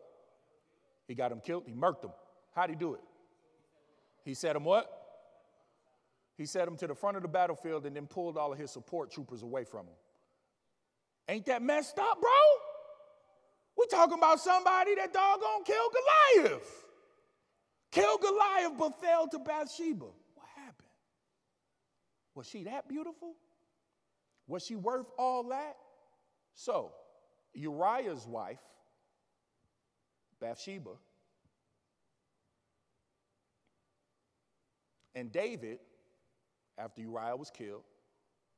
He got him killed. He murked him. How'd he do it? He set him what? He set him to the front of the battlefield and then pulled all of his support troopers away from him. Ain't that messed up, bro? We talking about somebody that doggone killed Goliath. Killed Goliath but fell to Bathsheba. What happened? Was she that beautiful? Was she worth all that? So, Uriah's wife, Bathsheba, and David, after Uriah was killed,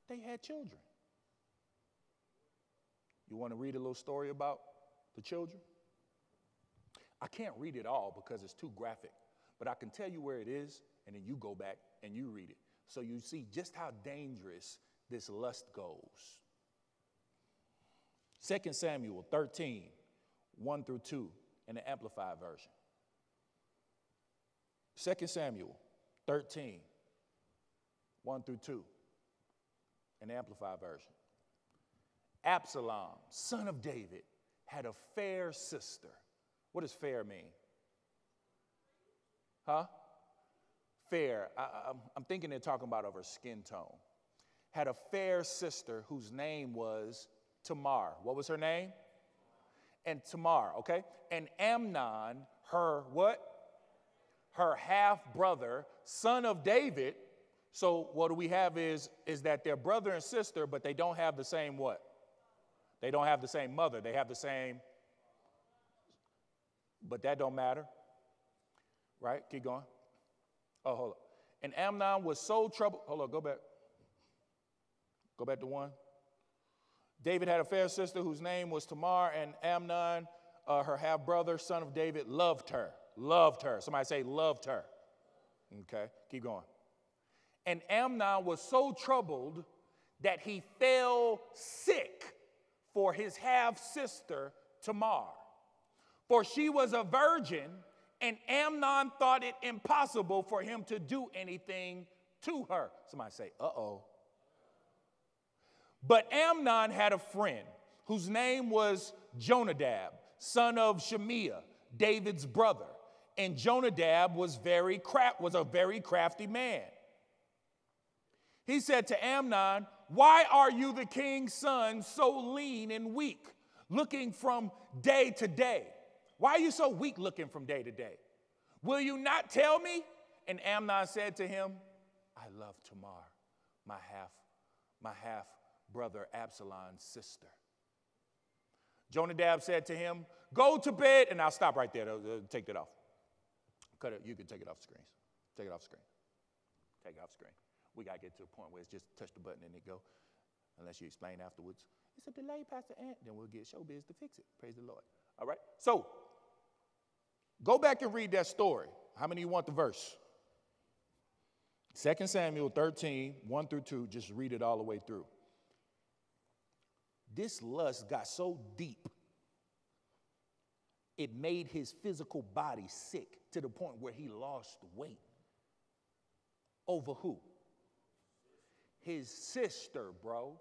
they had children. You want to read a little story about the children? I can't read it all because it's too graphic, but I can tell you where it is, and then you go back and you read it. So you see just how dangerous this lust goes. 2 Samuel 13, 1 through 2, in the Amplified Version. 2 Samuel 13, 1 through 2, in the Amplified Version. Absalom, son of David, had a fair sister. What does fair mean? Huh? Fair. I, am thinking they're talking about of her skin tone. Had a fair sister whose name was Tamar. What was her name? And Tamar, okay? And Amnon, her what? Her half brother, son of David. So what do we have is, is that they're brother and sister, but they don't have the same what? They don't have the same mother. They have the same, but that don't matter. Right? Keep going. Oh, hold up. And Amnon was so troubled. Hold on, go back. Go back to one. David had a fair sister whose name was Tamar, and Amnon, uh, her half brother, son of David, loved her. Loved her. Somebody say, loved her. Okay, keep going. And Amnon was so troubled that he fell sick for his half sister Tamar. For she was a virgin, and Amnon thought it impossible for him to do anything to her. Somebody say, uh oh. But Amnon had a friend whose name was Jonadab, son of Shimeah, David's brother. And Jonadab was very cra- was a very crafty man. He said to Amnon, why are you, the king's son, so lean and weak, looking from day to day? Why are you so weak looking from day to day? Will you not tell me? And Amnon said to him, I love Tamar, my half, my half brother Absalom's sister. Jonadab said to him, Go to bed, and I'll stop right there. Uh, take that off. Cut it. You can take it off screen. Take it off screen. Take it off screen we got to get to a point where it's just touch the button and it go. Unless you explain afterwards, it's a delay, Pastor Ant. Then we'll get showbiz to fix it. Praise the Lord. All right. So go back and read that story. How many of you want the verse? 2 Samuel 13, 1 through 2. Just read it all the way through. This lust got so deep, it made his physical body sick to the point where he lost weight. Over who? His sister, bro.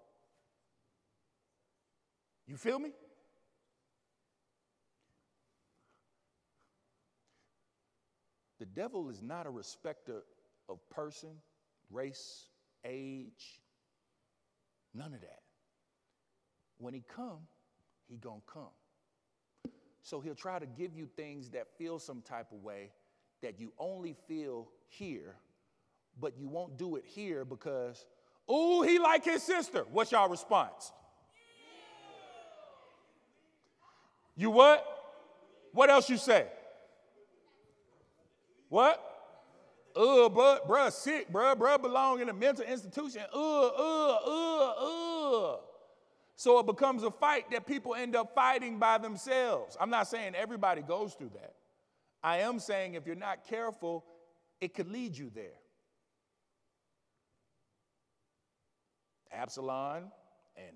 You feel me? The devil is not a respecter of person, race, age, none of that. When he come, he to come. So he'll try to give you things that feel some type of way that you only feel here, but you won't do it here because Ooh, he like his sister. What's y'all response? You what? What else you say? What? Uh, bruh, bruh, sick, bruh, bruh, belong in a mental institution. Uh, uh, uh, uh. So it becomes a fight that people end up fighting by themselves. I'm not saying everybody goes through that. I am saying if you're not careful, it could lead you there. Absalom and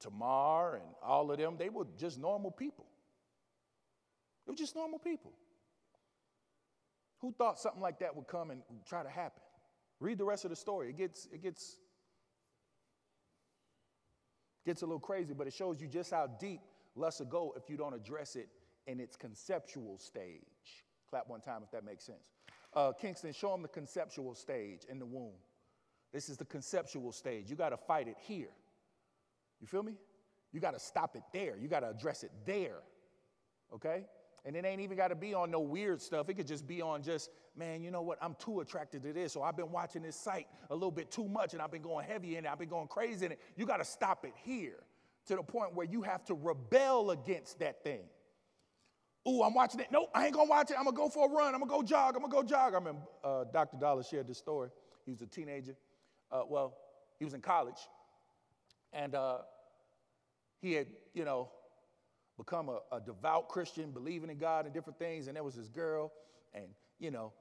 Tamar and all of them, they were just normal people. They were just normal people. Who thought something like that would come and try to happen? Read the rest of the story. It gets, it gets, gets a little crazy, but it shows you just how deep lust will go if you don't address it in its conceptual stage. Clap one time if that makes sense. Uh, Kingston, show them the conceptual stage in the womb. This is the conceptual stage. You got to fight it here. You feel me? You got to stop it there. You got to address it there. Okay? And it ain't even got to be on no weird stuff. It could just be on just, man, you know what? I'm too attracted to this. So I've been watching this site a little bit too much and I've been going heavy in it. I've been going crazy in it. You got to stop it here to the point where you have to rebel against that thing. Ooh, I'm watching it. Nope, I ain't gonna watch it. I'm gonna go for a run. I'm gonna go jog. I'm gonna go jog. I remember uh, Dr. Dollar shared this story. He was a teenager. Uh, well, he was in college. And uh, he had, you know, become a, a devout Christian, believing in God and different things. And there was this girl, and, you know,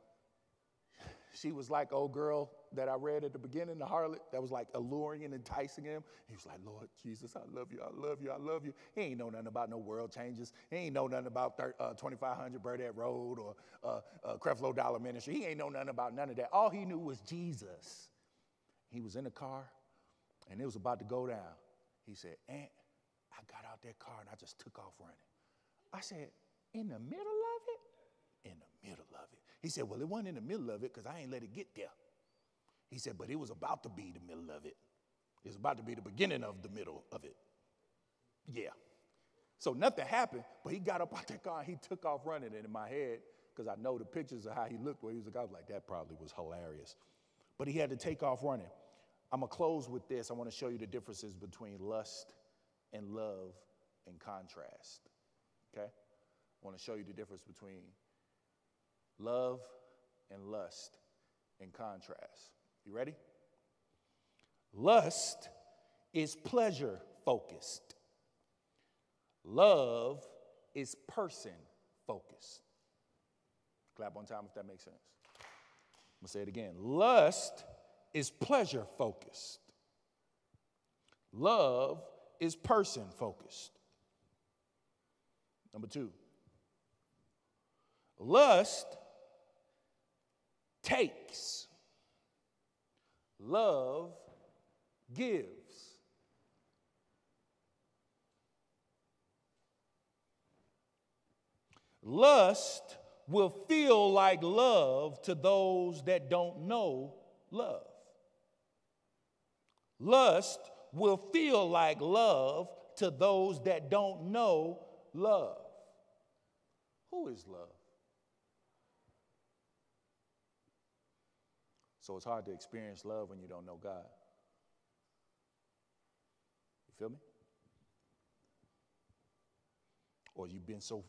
she was like old girl that I read at the beginning, the harlot, that was like alluring and enticing him. He was like, Lord Jesus, I love you, I love you, I love you. He ain't know nothing about no World Changers. He ain't know nothing about uh, 2500 Burdett Road or uh, uh, Creflo Dollar Ministry. He ain't know nothing about none of that. All he knew was Jesus. He was in the car, and it was about to go down. He said, Ant, I got out that car and I just took off running. I said, In the middle of it? In the middle of it. He said, Well, it wasn't in the middle of it because I ain't let it get there. He said, But it was about to be the middle of it. It was about to be the beginning of the middle of it. Yeah. So nothing happened, but he got up out that car and he took off running. And in my head, because I know the pictures of how he looked where he was like, I was like, that probably was hilarious. But he had to take off running. I'm gonna close with this. I want to show you the differences between lust and love in contrast. Okay? I want to show you the difference between love and lust in contrast. You ready? Lust is pleasure focused, love is person focused. Clap one time if that makes sense. I'm gonna say it again. Lust is pleasure focused, love is person focused. Number two, lust takes, love gives. Lust will feel like love to those that don't know love. Lust will feel like love to those that don't know love. Who is love? So it's hard to experience love when you don't know God. You feel me? Or you've been so,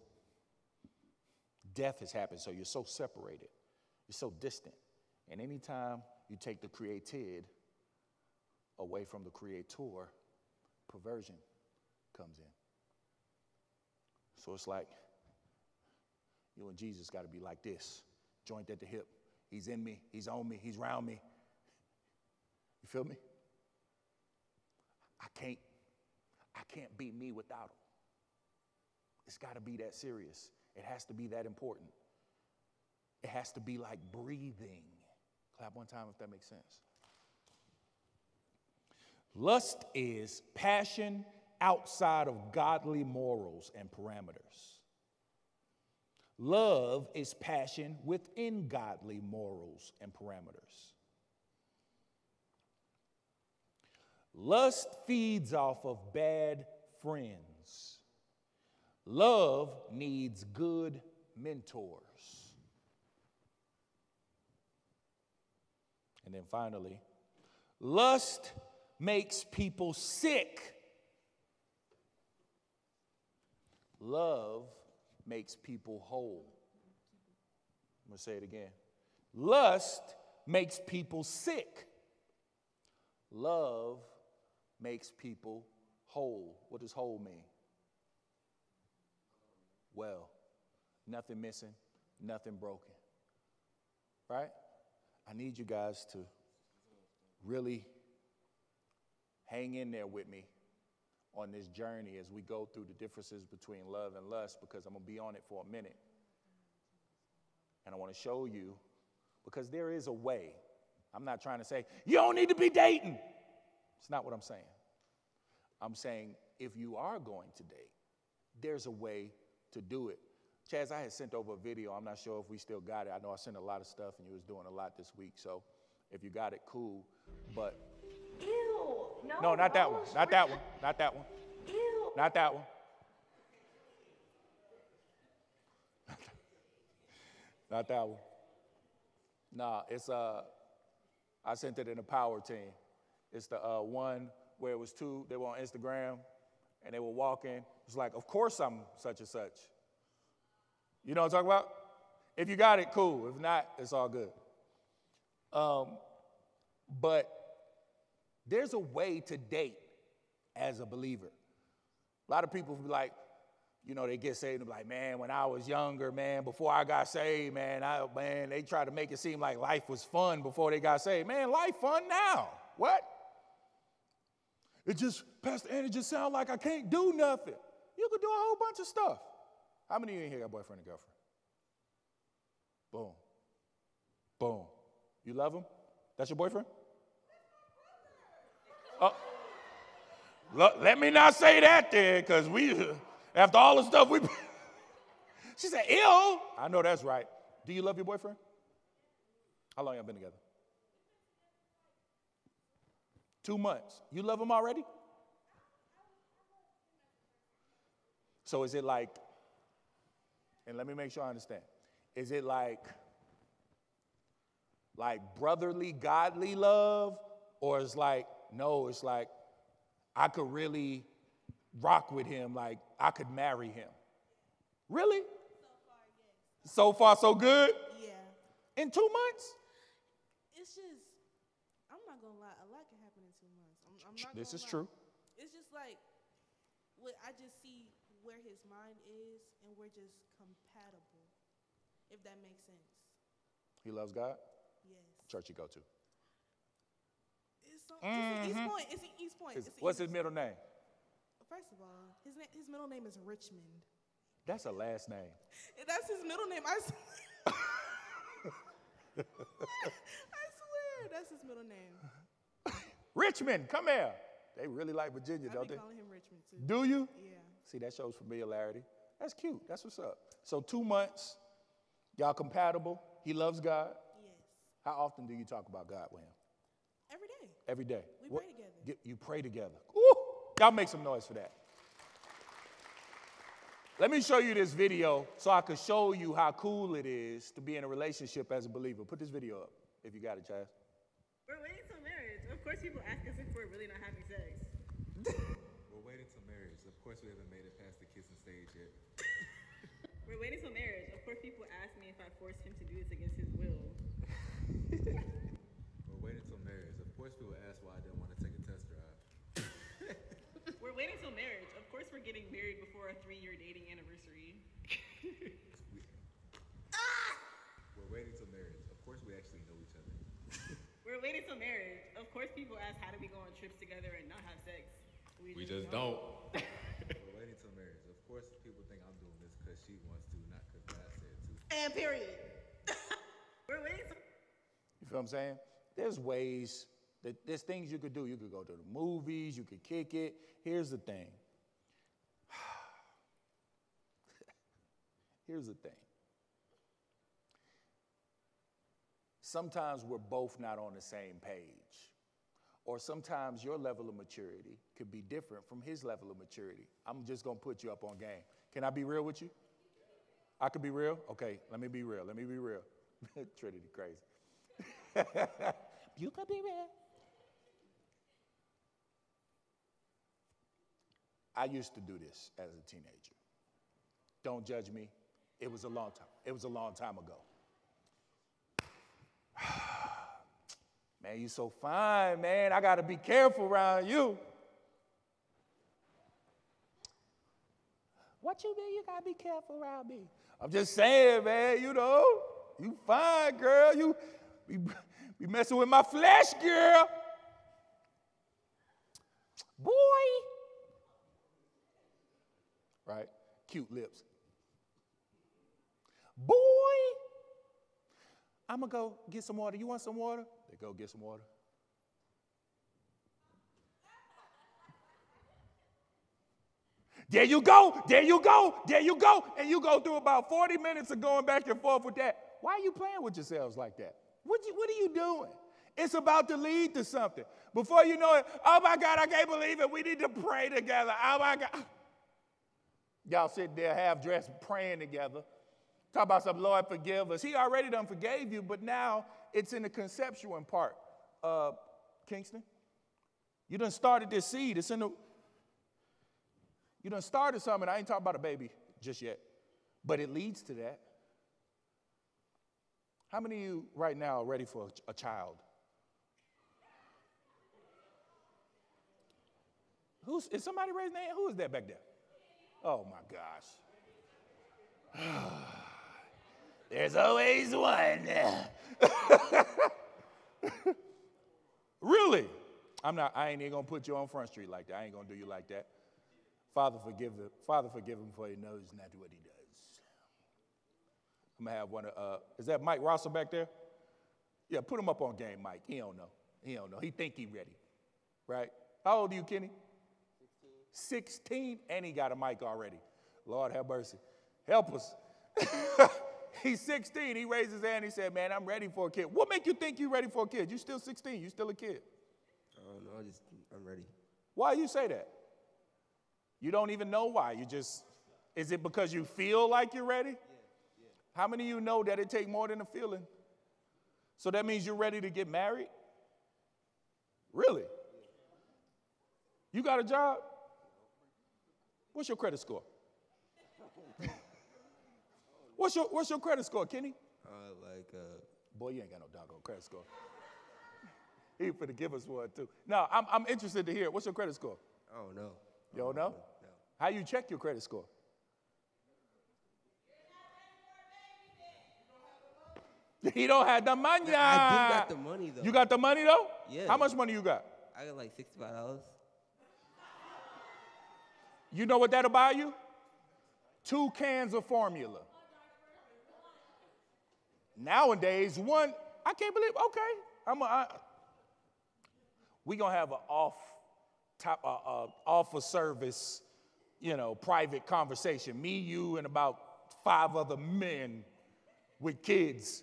death has happened, so you're so separated, you're so distant. And anytime you take the created away from the creator, perversion comes in. So it's like you and Jesus got to be like this joint at the hip. He's in me, he's on me, he's around me. You feel me? I can't, I can't be me without him. It's got to be that serious. It has to be that important. It has to be like breathing. Clap one time if that makes sense. Lust is passion outside of godly morals and parameters. Love is passion within godly morals and parameters. Lust feeds off of bad friends. Love needs good mentors. And then finally, lust makes people sick. Love makes people whole. I'm going to say it again. Lust makes people sick. Love makes people whole. What does whole mean? Well, nothing missing, nothing broken. Right? I need you guys to really hang in there with me on this journey as we go through the differences between love and lust because I'm going to be on it for a minute. And I want to show you because there is a way. I'm not trying to say, you don't need to be dating. It's not what I'm saying. I'm saying if you are going to date, there's a way to do it. Chaz, I had sent over a video. I'm not sure if we still got it. I know I sent a lot of stuff and you was doing a lot this week. So if you got it, cool. But. No. no, not that one. Not that one. Not that one. Ew. Not that one. Not that one. Nah, it's uh I sent it in the power team. It's the uh, one where it was two, they were on Instagram and they were walking. It's like, of course I'm such and such. You know what I'm talking about? If you got it, cool. If not, it's all good. Um, but there's a way to date as a believer. A lot of people be like, you know, they get saved and be like, man, when I was younger, man, before I got saved, man, I, man, they try to make it seem like life was fun before they got saved. Man, life fun now. What? It just, Pastor Ant, just sound like I can't do nothing. You could do a whole bunch of stuff. How many of you in here got boyfriend and girlfriend? Boom. Boom. You love him? That's your boyfriend? Uh, oh. Look, let me not say that then, because we, after all the stuff we. she said, ill. I know that's right. Do you love your boyfriend? How long y'all been together? Two months. You love him already? So is it like, and let me make sure I understand. Is it like, like brotherly, godly love? Or is like, no, it's like, I could really rock with him, like I could marry him. Really? So far, so good? Yeah. In two months? It's just, I'm not gonna lie, a lot can happen in two months. I'm, I'm not This is lie. true. It's just like, what I just see where his mind is, and we're just compatible, if that makes sense. He loves God? Yes. Church you go to. It's, so, it's in East Point. It's in East Point. Is- It's mm-hmm. in what's his middle name? First of all, his na- his middle name is Richmond. That's a last name. That's his middle name. I swear. I swear, that's his middle name. Richmond, come here. They really like Virginia, I've don't they? been calling him Richmond too. Do you? Yeah. See, that shows familiarity. That's cute. That's what's up. So, two months, y'all compatible. He loves God. Yes. How often do you talk about God with him? Every day. Every day. We What- pray together. Get- you pray together. Ooh, y'all make some noise for that. Let me show you this video so I can show you how cool it is to be in a relationship as a believer. Put this video up if you got it, Chaz. We're waiting till marriage. Of course, people ask us if we're really not having sex. We're waiting till marriage. Of course, we haven't made it past the kissing stage yet. We're waiting till marriage. Of course, people ask me if I forced him to do this against his will. We're waiting till marriage. Of course, people ask why I didn't want to take a test drive. We're waiting till marriage. Of course, we're getting married before our three-year dating anniversary. Ah! We're waiting till marriage. Of course, we actually know each other. We're waiting till marriage. Of course, people ask how do we go on trips together and not have sex. We just don't. We're waiting till marriage. Of course, people think I'm doing this because she wants to, not because God said to. And period. we're waiting till You feel what I'm saying? There's ways, that, there's things you could do. You could go to the movies, you could kick it. Here's the thing. Here's the thing. Sometimes we're both not on the same page. Or sometimes your level of maturity could be different from his level of maturity. I'm just gonna put you up on game. Can I be real with you? I could be real? Okay, let me be real. Let me be real. Trinity crazy. you could be real. I used to do this as a teenager. Don't judge me. It was a long time. It was a long time ago. man, you so fine, man. I got to be careful around you. What you mean you got to be careful around me? I'm just saying, man, you know, you fine, girl. You be, be messing with my flesh, girl. Boy. Right? Cute lips. Boy. I'm going to go get some water. You want some water? They go get some water. There you go, there you go, there you go. And you go through about 40 minutes of going back and forth with that. Why are you playing with yourselves like that? What, you, what are you doing? It's about to lead to something. Before you know it, oh my God, I can't believe it. We need to pray together. Oh my God. Y'all sitting there half dressed praying together. Talk about some Lord forgive us. He already done forgave you, but now it's in the conceptual part. Uh, Kingston, you done started this seed. It's in the you done started something. I ain't talking about a baby just yet, but it leads to that. How many of you right now are ready for a, a child? Who's is somebody raising their hand? Who is that back there? Oh my gosh. There's always one. really? I'm not, I ain't even gonna put you on Front Street like that. I ain't gonna do you like that. Father, forgive him. Father, forgive him for he knows not what he does. I'm gonna have one of, uh, is that Mike Rosser back there? Yeah, put him up on game, Mike. He don't know. He don't know. He think he ready, right? How old are you, Kenny? 16. 16, and he got a mic already. Lord have mercy. Help us. He's 16. He raised his hand. He said, man, I'm ready for a kid. What make you think you're ready for a kid? You still 16. You still a kid. I don't know. I just, I'm ready. Why you say that? You don't even know why. You just, is it because you feel like you're ready? Yeah, yeah. How many of you know that it takes more than a feeling? So that means you're ready to get married? Really? You got a job? What's your credit score? what's your What's your credit score, Kenny? Uh, like, uh, boy, you ain't got no doggone credit score. he finna give us one too. No, I'm I'm interested to hear. What's your credit score? I don't know. You don't know? How you check your credit score? He don't have the money. I do got the money though. You got the money though? Yeah. How much money you got? I got like sixty-five dollars. You know what that'll buy you? Two cans of formula. Nowadays, one, I can't believe, okay, I'm a, I, we gonna have an off top, uh, uh, off of service you know, private conversation. Me, you, and about five other men with kids.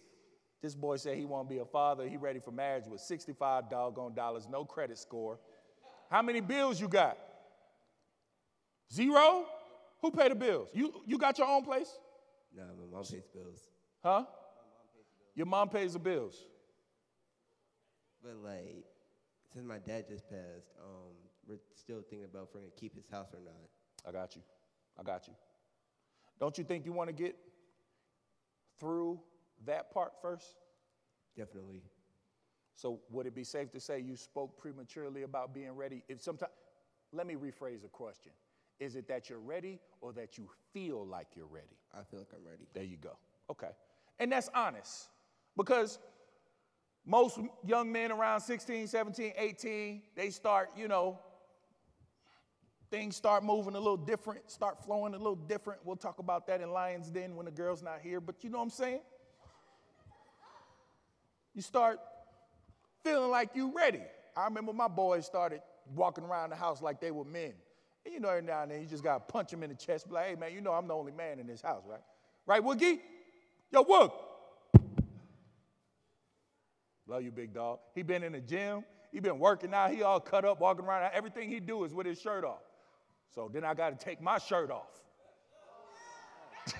This boy said he won't be a father. He ready for marriage with 65 doggone dollars, no credit score. How many bills you got? Zero? Who pay the bills? You you got your own place? Nah, my mom pays bills. Huh? Mom pays your mom pays the bills. But like, since my dad just passed, um, we're still thinking about if we're gonna keep his house or not. I got you. I got you. Don't you think you want to get through that part first? Definitely. So would it be safe to say you spoke prematurely about being ready? If sometimes, let me rephrase the question. Is it that you're ready or that you feel like you're ready? I feel like I'm ready. There you go. Okay. And that's honest because most young men around 16, 17, 18, they start, you know, things start moving a little different, start flowing a little different. We'll talk about that in Lions Den when the girl's not here, but you know what I'm saying? You start feeling like you're ready. I remember my boys started walking around the house like they were men. And you know, every now and then you just gotta punch him in the chest, be like, hey man, you know I'm the only man in this house, right? Right, Woogie? Yo, Woog. Love you, big dog. He been in the gym. He been working out. He all cut up, walking around. Everything he do is with his shirt off. So then I got to take my shirt off.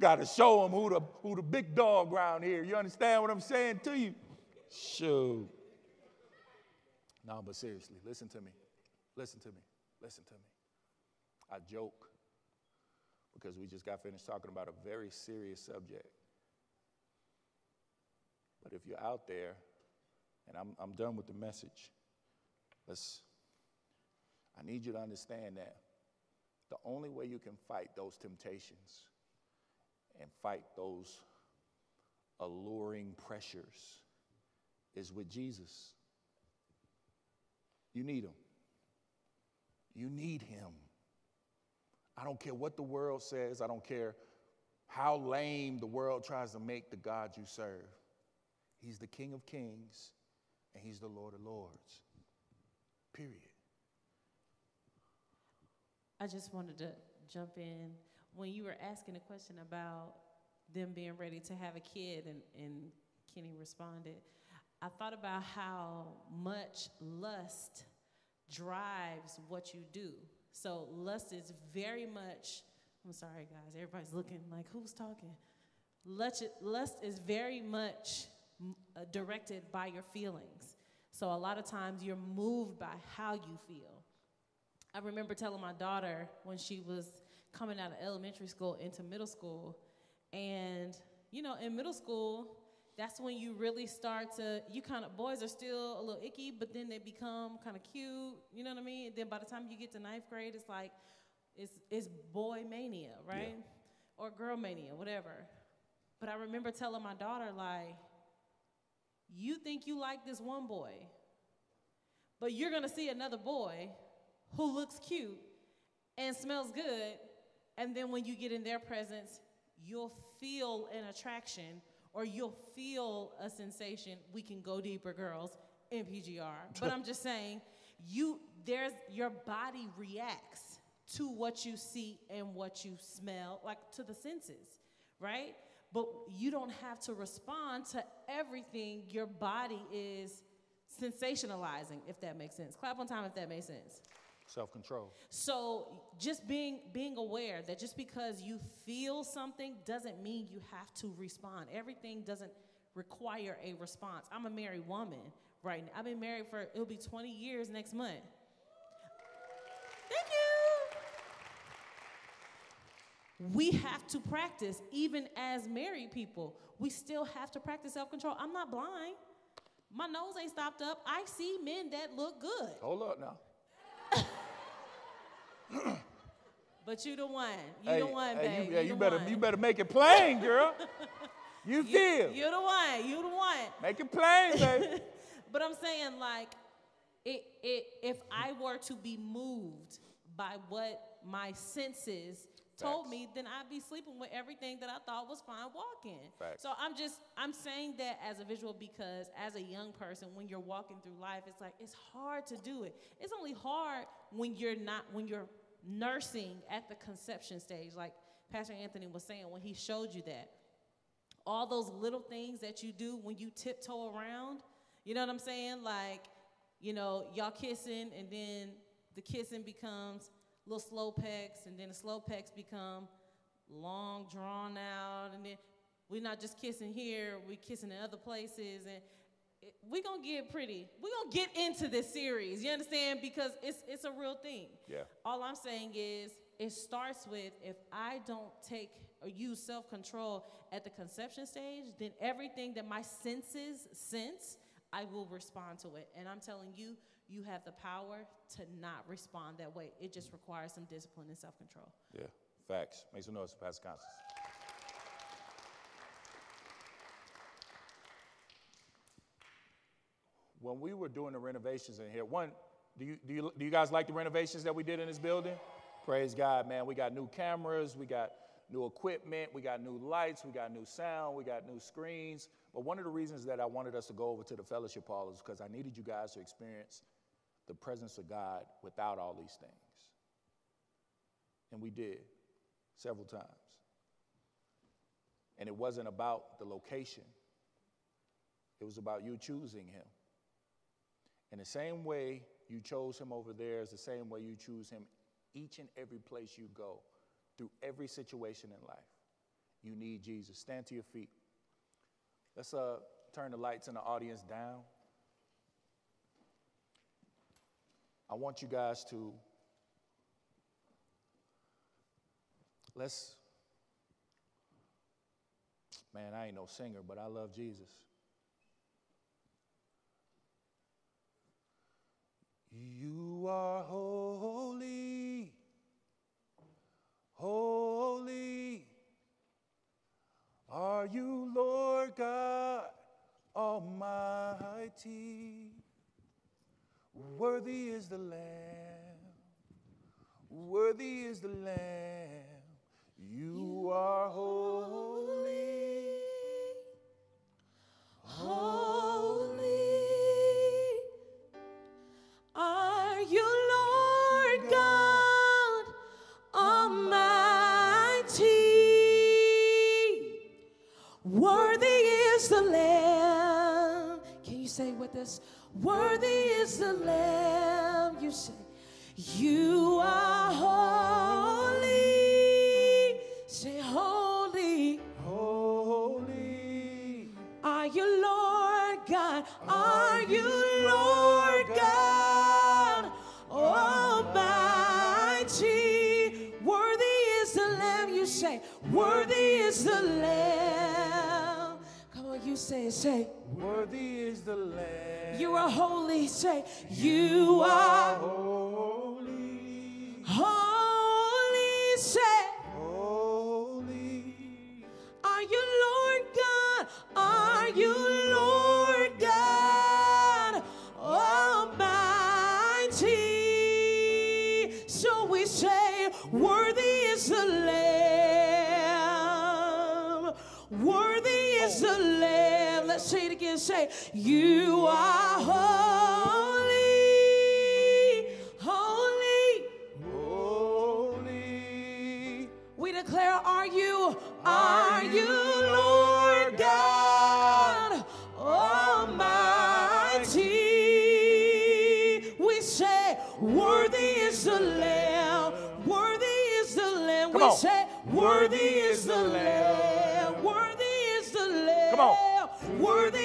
got to show him who the, who the big dog around here. You understand what I'm saying to you? Shoot. No, but seriously, listen to me. Listen to me. Listen to me. I joke because we just got finished talking about a very serious subject. But if you're out there, and I'm, I'm done with the message, let's, I need you to understand that the only way you can fight those temptations and fight those alluring pressures is with Jesus. You need him. You need him. I don't care what the world says, I don't care how lame the world tries to make the God you serve. He's the King of Kings and He's the Lord of Lords. Period. I just wanted to jump in. When you were asking a question about them being ready to have a kid, and, and Kenny responded, I thought about how much lust drives what you do. So, lust is very much, I'm sorry, guys, everybody's looking like, who's talking? Lust, lust is very much uh, directed by your feelings. So, a lot of times you're moved by how you feel. I remember telling my daughter when she was coming out of elementary school into middle school, and you know, in middle school, that's when you really start to, you kind of, boys are still a little icky, but then they become kind of cute, you know what I mean? And then by the time you get to ninth grade, it's like, it's, it's boy mania, right? Yeah. Or girl mania, whatever. But I remember telling my daughter, like, you think you like this one boy, but you're gonna see another boy who looks cute and smells good, and then when you get in their presence, you'll feel an attraction or you'll feel a sensation. We can go deeper, girls, in PGR. but I'm just saying, you there's your body reacts to what you see and what you smell, like to the senses, right? But you don't have to respond to everything your body is sensationalizing, if that makes sense. Clap on time if that makes sense. Self control. So just being being aware that just because you feel something doesn't mean you have to respond. Everything doesn't require a response. I'm a married woman right now. I've been married for it'll be 20 years next month. Thank you. We have to practice even as married people. We still have to practice self-control. I'm not blind. My nose ain't stopped up. I see men that look good. Hold up now. But you the one. You hey, the one, hey, babe. You, yeah, you, the better one. you better make it plain, girl. you You, feel. you the one. You the one. Make it plain, baby. But I'm saying, like, it, it, if I were to be moved by what my senses told me, then I'd be sleeping with everything that I thought was fine walking. Facts. So I'm just, I'm saying that as a visual because as a young person, when you're walking through life, it's like, it's hard to do it. It's only hard when you're not, when you're nursing at the conception stage, like Pastor Anthony was saying when he showed you that all those little things that you do when you tiptoe around. You know what I'm saying? Like, you know, y'all kissing, and then the kissing becomes little slow pecks, and then the slow pecks become long, drawn out, and then we're not just kissing here, we're kissing in other places, and we're gonna get pretty. We're gonna get into this series, you understand? Because it's it's a real thing. Yeah. All I'm saying is it starts with if I don't take or use self control at the conception stage, then everything that my senses sense, I will respond to it. And I'm telling you, you have the power to not respond that way. It just requires some discipline and self control. Yeah, facts. Make some noise Pastor Constance. When we were doing the renovations in here, one, do you, do, you, do you guys like the renovations that we did in this building? Praise God, man. We got new cameras, we got new equipment, we got new lights, we got new sound, we got new screens. But one of the reasons that I wanted us to go over to the fellowship hall is because I needed you guys to experience the presence of God without all these things. And we did several times. And it wasn't about the location, it was about you choosing Him. And the same way you chose Him over there is the same way you choose Him each and every place you go, through every situation in life. You need Jesus. Stand to your feet. Let's uh, turn the lights in the audience down. I want you guys to let's. Man, I ain't no singer, but I love Jesus. You are holy, holy. Are you Lord God Almighty? Worthy is the Lamb, worthy is the Lamb. You are holy, Holy with us? Worthy is the Lamb. You say, You are holy. Say say. Worthy is the Lamb. You are holy, say. You are holy, holy, say. holy. Are you Lord God? Are you Say, You are holy, holy. Holy, We declare, Are you, are you Lord God Almighty? We say, Worthy is the Lamb, worthy is the Lamb. Come we on. say, Worthy is the Lamb, worthy is the Lamb. Come on. Worthy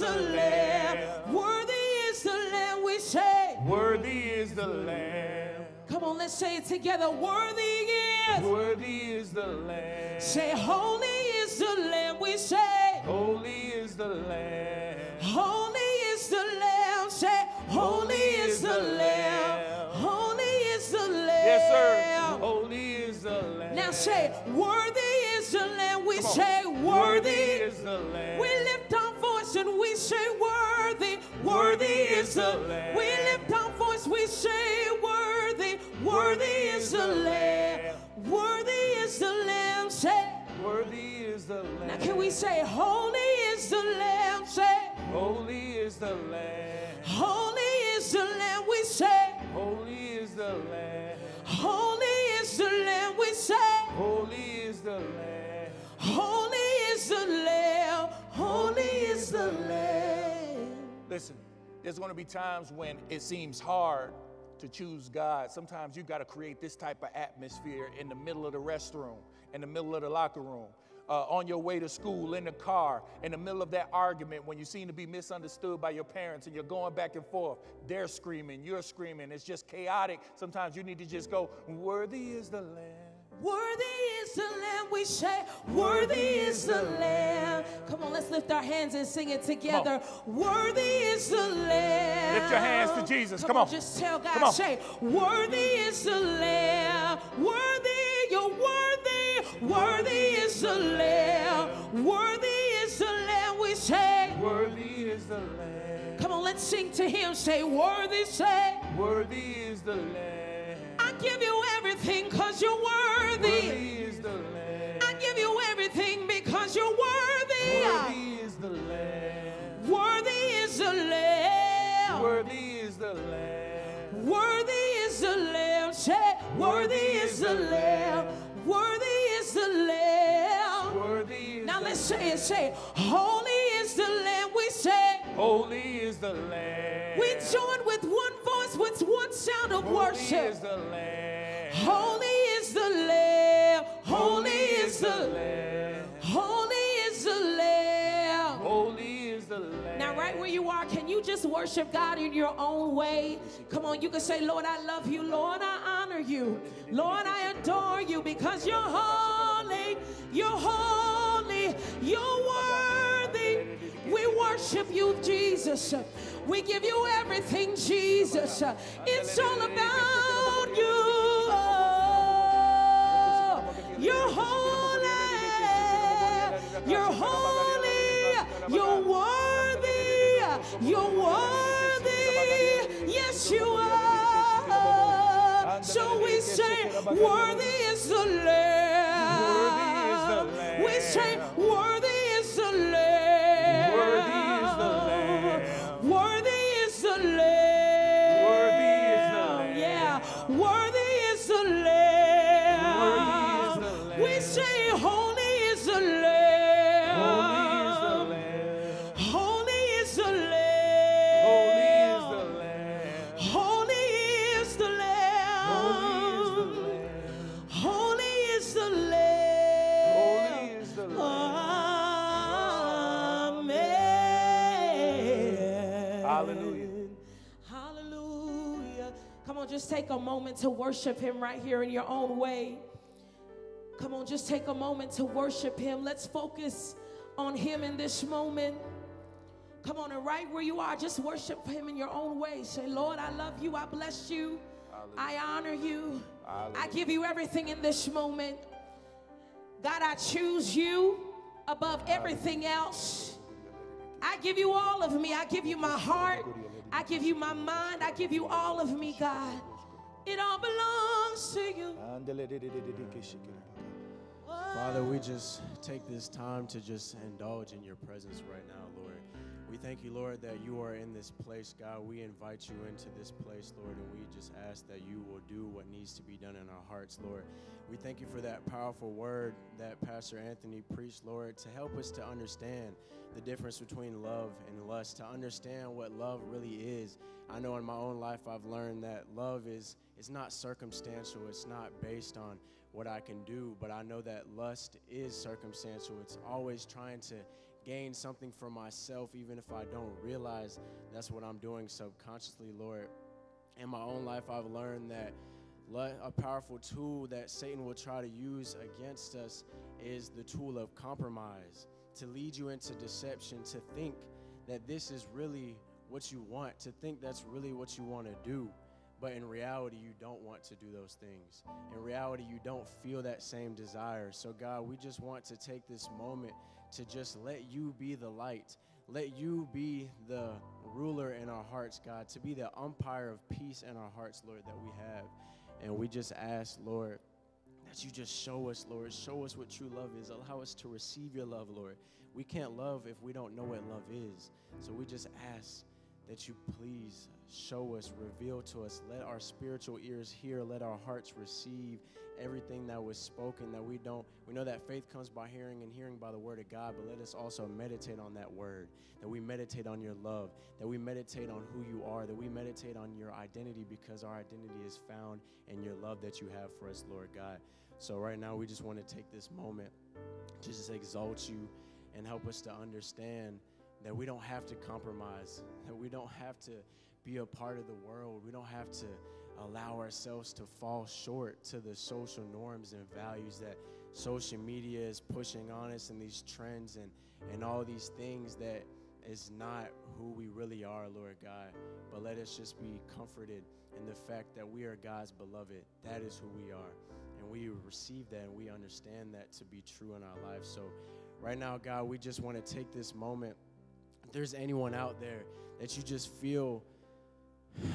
the Lamb, worthy is the Lamb. We say, worthy is the Lamb. Come on, let's say it together. Worthy is. Worthy is the Lamb. Say, Holy is the Lamb. We say, Holy is the Lamb. Holy is the Lamb. Say, Holy is the Lamb. Holy is the Lamb. Yes, sir. Holy is the Lamb. Now say, Worthy is the Lamb. We say, Worthy. is the Lamb. We voice and we say, Worthy. Worthy is the Lamb. We lift our voice, we say, Worthy. Worthy is the Lamb. Worthy is the Lamb. Say, Worthy is the Lamb. now can we say, Holy is the Lamb? Say, Holy is the Lamb. Holy is the Lamb. We say, Holy is the Lamb. Holy is the Lamb. We say, Holy is the Lamb. Holy is the Lamb. Holy is the Lamb. Listen, there's going to be times when it seems hard to choose God. Sometimes you got to create this type of atmosphere in the middle of the restroom, in the middle of the locker room, uh, on your way to school, in the car, in the middle of that argument when you seem to be misunderstood by your parents and you're going back and forth. They're screaming, you're screaming. It's just chaotic. Sometimes you need to just go, Worthy is the Lamb. Worthy is the Lamb, we say, Worthy is the Lamb. Come on, let's lift our hands and sing it together. Worthy is the Lamb. Lift your hands to Jesus. Come, Come on, on. just tell God, Come on. say, Worthy is the Lamb. Worthy, you're worthy. Worthy is the Lamb. Worthy is the Lamb, we say. Worthy is the Lamb. Come on, let's sing to Him. Say, Worthy, say, Worthy is the Lamb. I give you everything because you're worthy. Worthy is the Lamb. I give you everything because you're worthy. Worthy is the Lamb. Worthy is the Lamb. Worthy is the Lamb. Worthy is the Lamb. Say, worthy is the Lamb. Worthy is the Lamb. Worthy is Now the let's say it. Say, holy is the Lamb. We say, Holy is the Lamb. we join with one voice, with one sound of Holy worship. is the Lamb. Holy is the Lamb. Holy is the Lamb. Holy is the Lamb. Holy is the Lamb. Now, right where you you are, can you just worship God in your own way? Come on, you can say, Lord, I love you. Lord, I honor you. Lord, I adore you because you're holy. You're holy. You're worthy. We worship you, Jesus. We give you everything, Jesus. It's all about you. You're holy. You're worthy. You're worthy. Yes, you are. So we say, Worthy is the Lamb. We say, Worthy take a moment to worship Him right here in your own way. Come on, just take a moment to worship Him. Let's focus on Him in this moment. Come on, and right where you are, just worship Him in your own way. Say, Lord, I love you. I bless you. I honor you. I give you everything in this moment. God, I choose you above everything else. I give you all of me. I give you my heart. I give you my mind. I give you all of me, God. It all belongs to you. Father, we just take this time to just indulge in your presence right now, Lord. We thank you, Lord, that you are in this place, God. We invite you into this place, Lord, and we just ask that you will do what needs to be done in our hearts, Lord. We thank you for that powerful word that Pastor Anthony preached, Lord, to help us to understand the difference between love and lust, to understand what love really is. I know in my own life I've learned that love is it's not circumstantial. It's not based on what I can do, but I know that lust is circumstantial. It's always trying to gain something for myself, even if I don't realize that's what I'm doing subconsciously, Lord. In my own life, I've learned that a powerful tool that Satan will try to use against us is the tool of compromise to lead you into deception, to think that this is really what you want, to think that's really what you want to do. But in reality, you don't want to do those things. In reality, you don't feel that same desire. So, God, we just want to take this moment to just let you be the light. Let you be the ruler in our hearts, God, to be the umpire of peace in our hearts, Lord, that we have. And we just ask, Lord, that you just show us, Lord. Show us what true love is. Allow us to receive your love, Lord. We can't love if we don't know what love is. So we just ask that you please show us, reveal to us. Let our spiritual ears hear, let our hearts receive everything that was spoken that we don't we know that faith comes by hearing and hearing by the word of God but let us also meditate on that word that we meditate on your love that we meditate on who you are that we meditate on your identity because our identity is found in your love that you have for us Lord God so right now we just want to take this moment to just exalt you and help us to understand that we don't have to compromise that we don't have to be a part of the world we don't have to allow ourselves to fall short to the social norms and values that social media is pushing on us and these trends and, and all these things that is not who we really are, Lord God. But let us just be comforted in the fact that we are God's beloved. That is who we are. And we receive that and we understand that to be true in our lives. So, right now, God, we just want to take this moment. If there's anyone out there that you just feel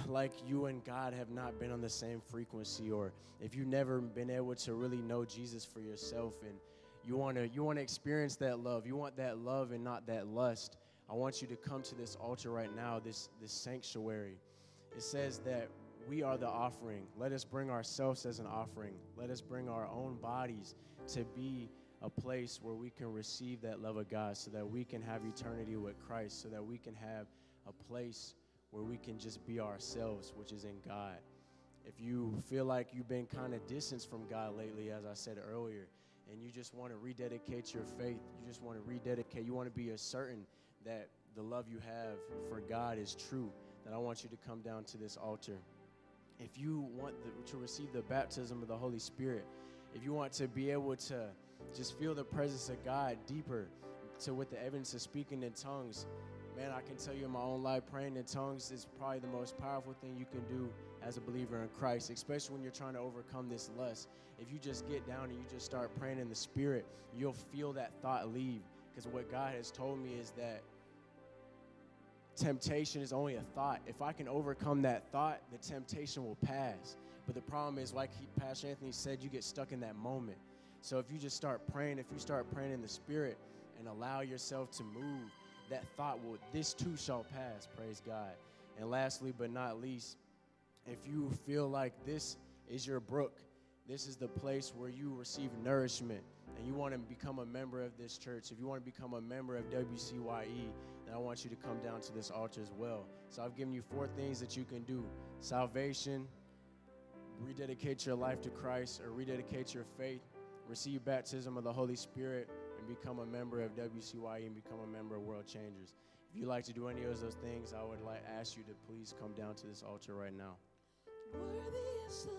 like you and God have not been on the same frequency, or if you've never been able to really know Jesus for yourself and you want to you want to experience that love, you want that love and not that lust, I want you to come to this altar right now, this this sanctuary. It says that we are the offering. Let us bring ourselves as an offering. Let us bring our own bodies to be a place where we can receive that love of God so that we can have eternity with Christ, so that we can have a place where we can just be ourselves, which is in God. If you feel like you've been kind of distanced from God lately, as I said earlier, and you just want to rededicate your faith, you just want to rededicate, you want to be a certain that the love you have for God is true, then I want you to come down to this altar. If you want the, to receive the baptism of the Holy Spirit, if you want to be able to just feel the presence of God deeper, to with the evidence of speaking in tongues, man, I can tell you in my own life, praying in tongues is probably the most powerful thing you can do as a believer in Christ, especially when you're trying to overcome this lust. If you just get down and you just start praying in the Spirit, you'll feel that thought leave. Because what God has told me is that temptation is only a thought. If I can overcome that thought, the temptation will pass. But the problem is, like Pastor Anthony said, you get stuck in that moment. So if you just start praying, if you start praying in the Spirit and allow yourself to move, that thought will, this too shall pass. Praise God. And lastly, but not least, if you feel like this is your brook, this is the place where you receive nourishment, and you want to become a member of this church, if you want to become a member of WCYE, then I want you to come down to this altar as well. So I've given you four things that you can do salvation, rededicate your life to Christ, or rededicate your faith, receive baptism of the Holy Spirit, and become a member of WCYE and become a member of World Changers. If you'd like to do any of those things, I would like ask you to please come down to this altar right now. Worthy is the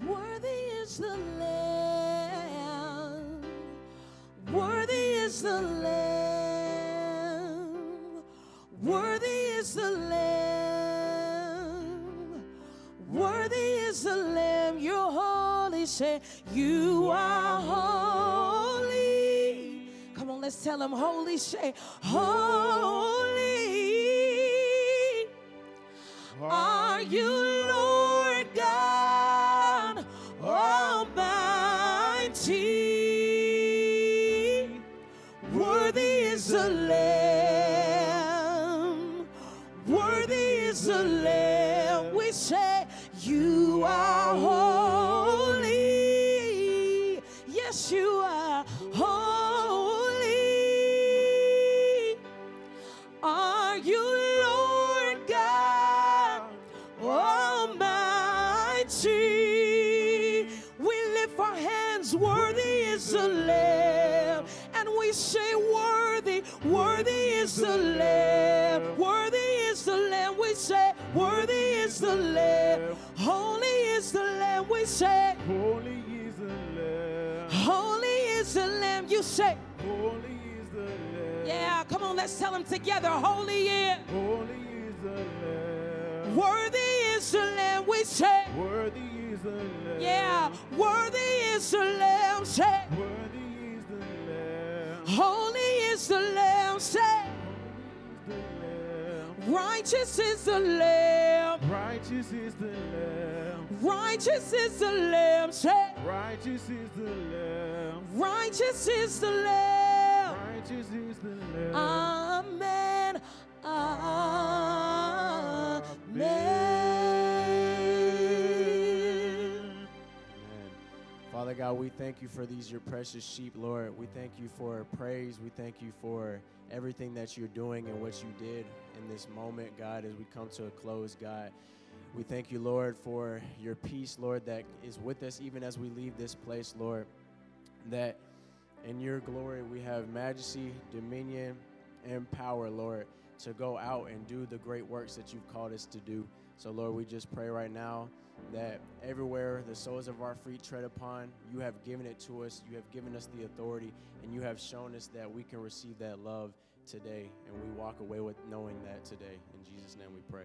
Lamb. Worthy is the Lamb. Worthy is the Lamb. Worthy is the Lamb. Say, You are holy. Come on, let's tell him, Holy. Say, Holy. Are you say, Holy is the Lamb. Holy is the Lamb. You say, Holy is the Lamb. Yeah, come on, let's tell them together. Holy is. Holy is the Lamb. Worthy is the Lamb, we say. Worthy is the Lamb. Yeah, worthy is the Lamb, say. Worthy is the Lamb. Holy is the Lamb, say. Righteous is the Lamb. Righteous is the Lamb. Righteous is the Lamb, say. Righteous is the Lamb. Righteous is the Lamb. Righteous is the Lamb. Amen. Amen. Amen. Father God, we thank you for these, your precious sheep, Lord. We thank you for praise. We thank you for everything that you're doing and what you did in this moment, God, as we come to a close, God. We thank you, Lord, for your peace, Lord, that is with us even as we leave this place, Lord. That in your glory we have majesty, dominion, and power, Lord, to go out and do the great works that you've called us to do. So, Lord, we just pray right now that everywhere the soles of our feet tread upon, you have given it to us. You have given us the authority, and you have shown us that we can receive that love today. And we walk away with knowing that today. In Jesus' name we pray.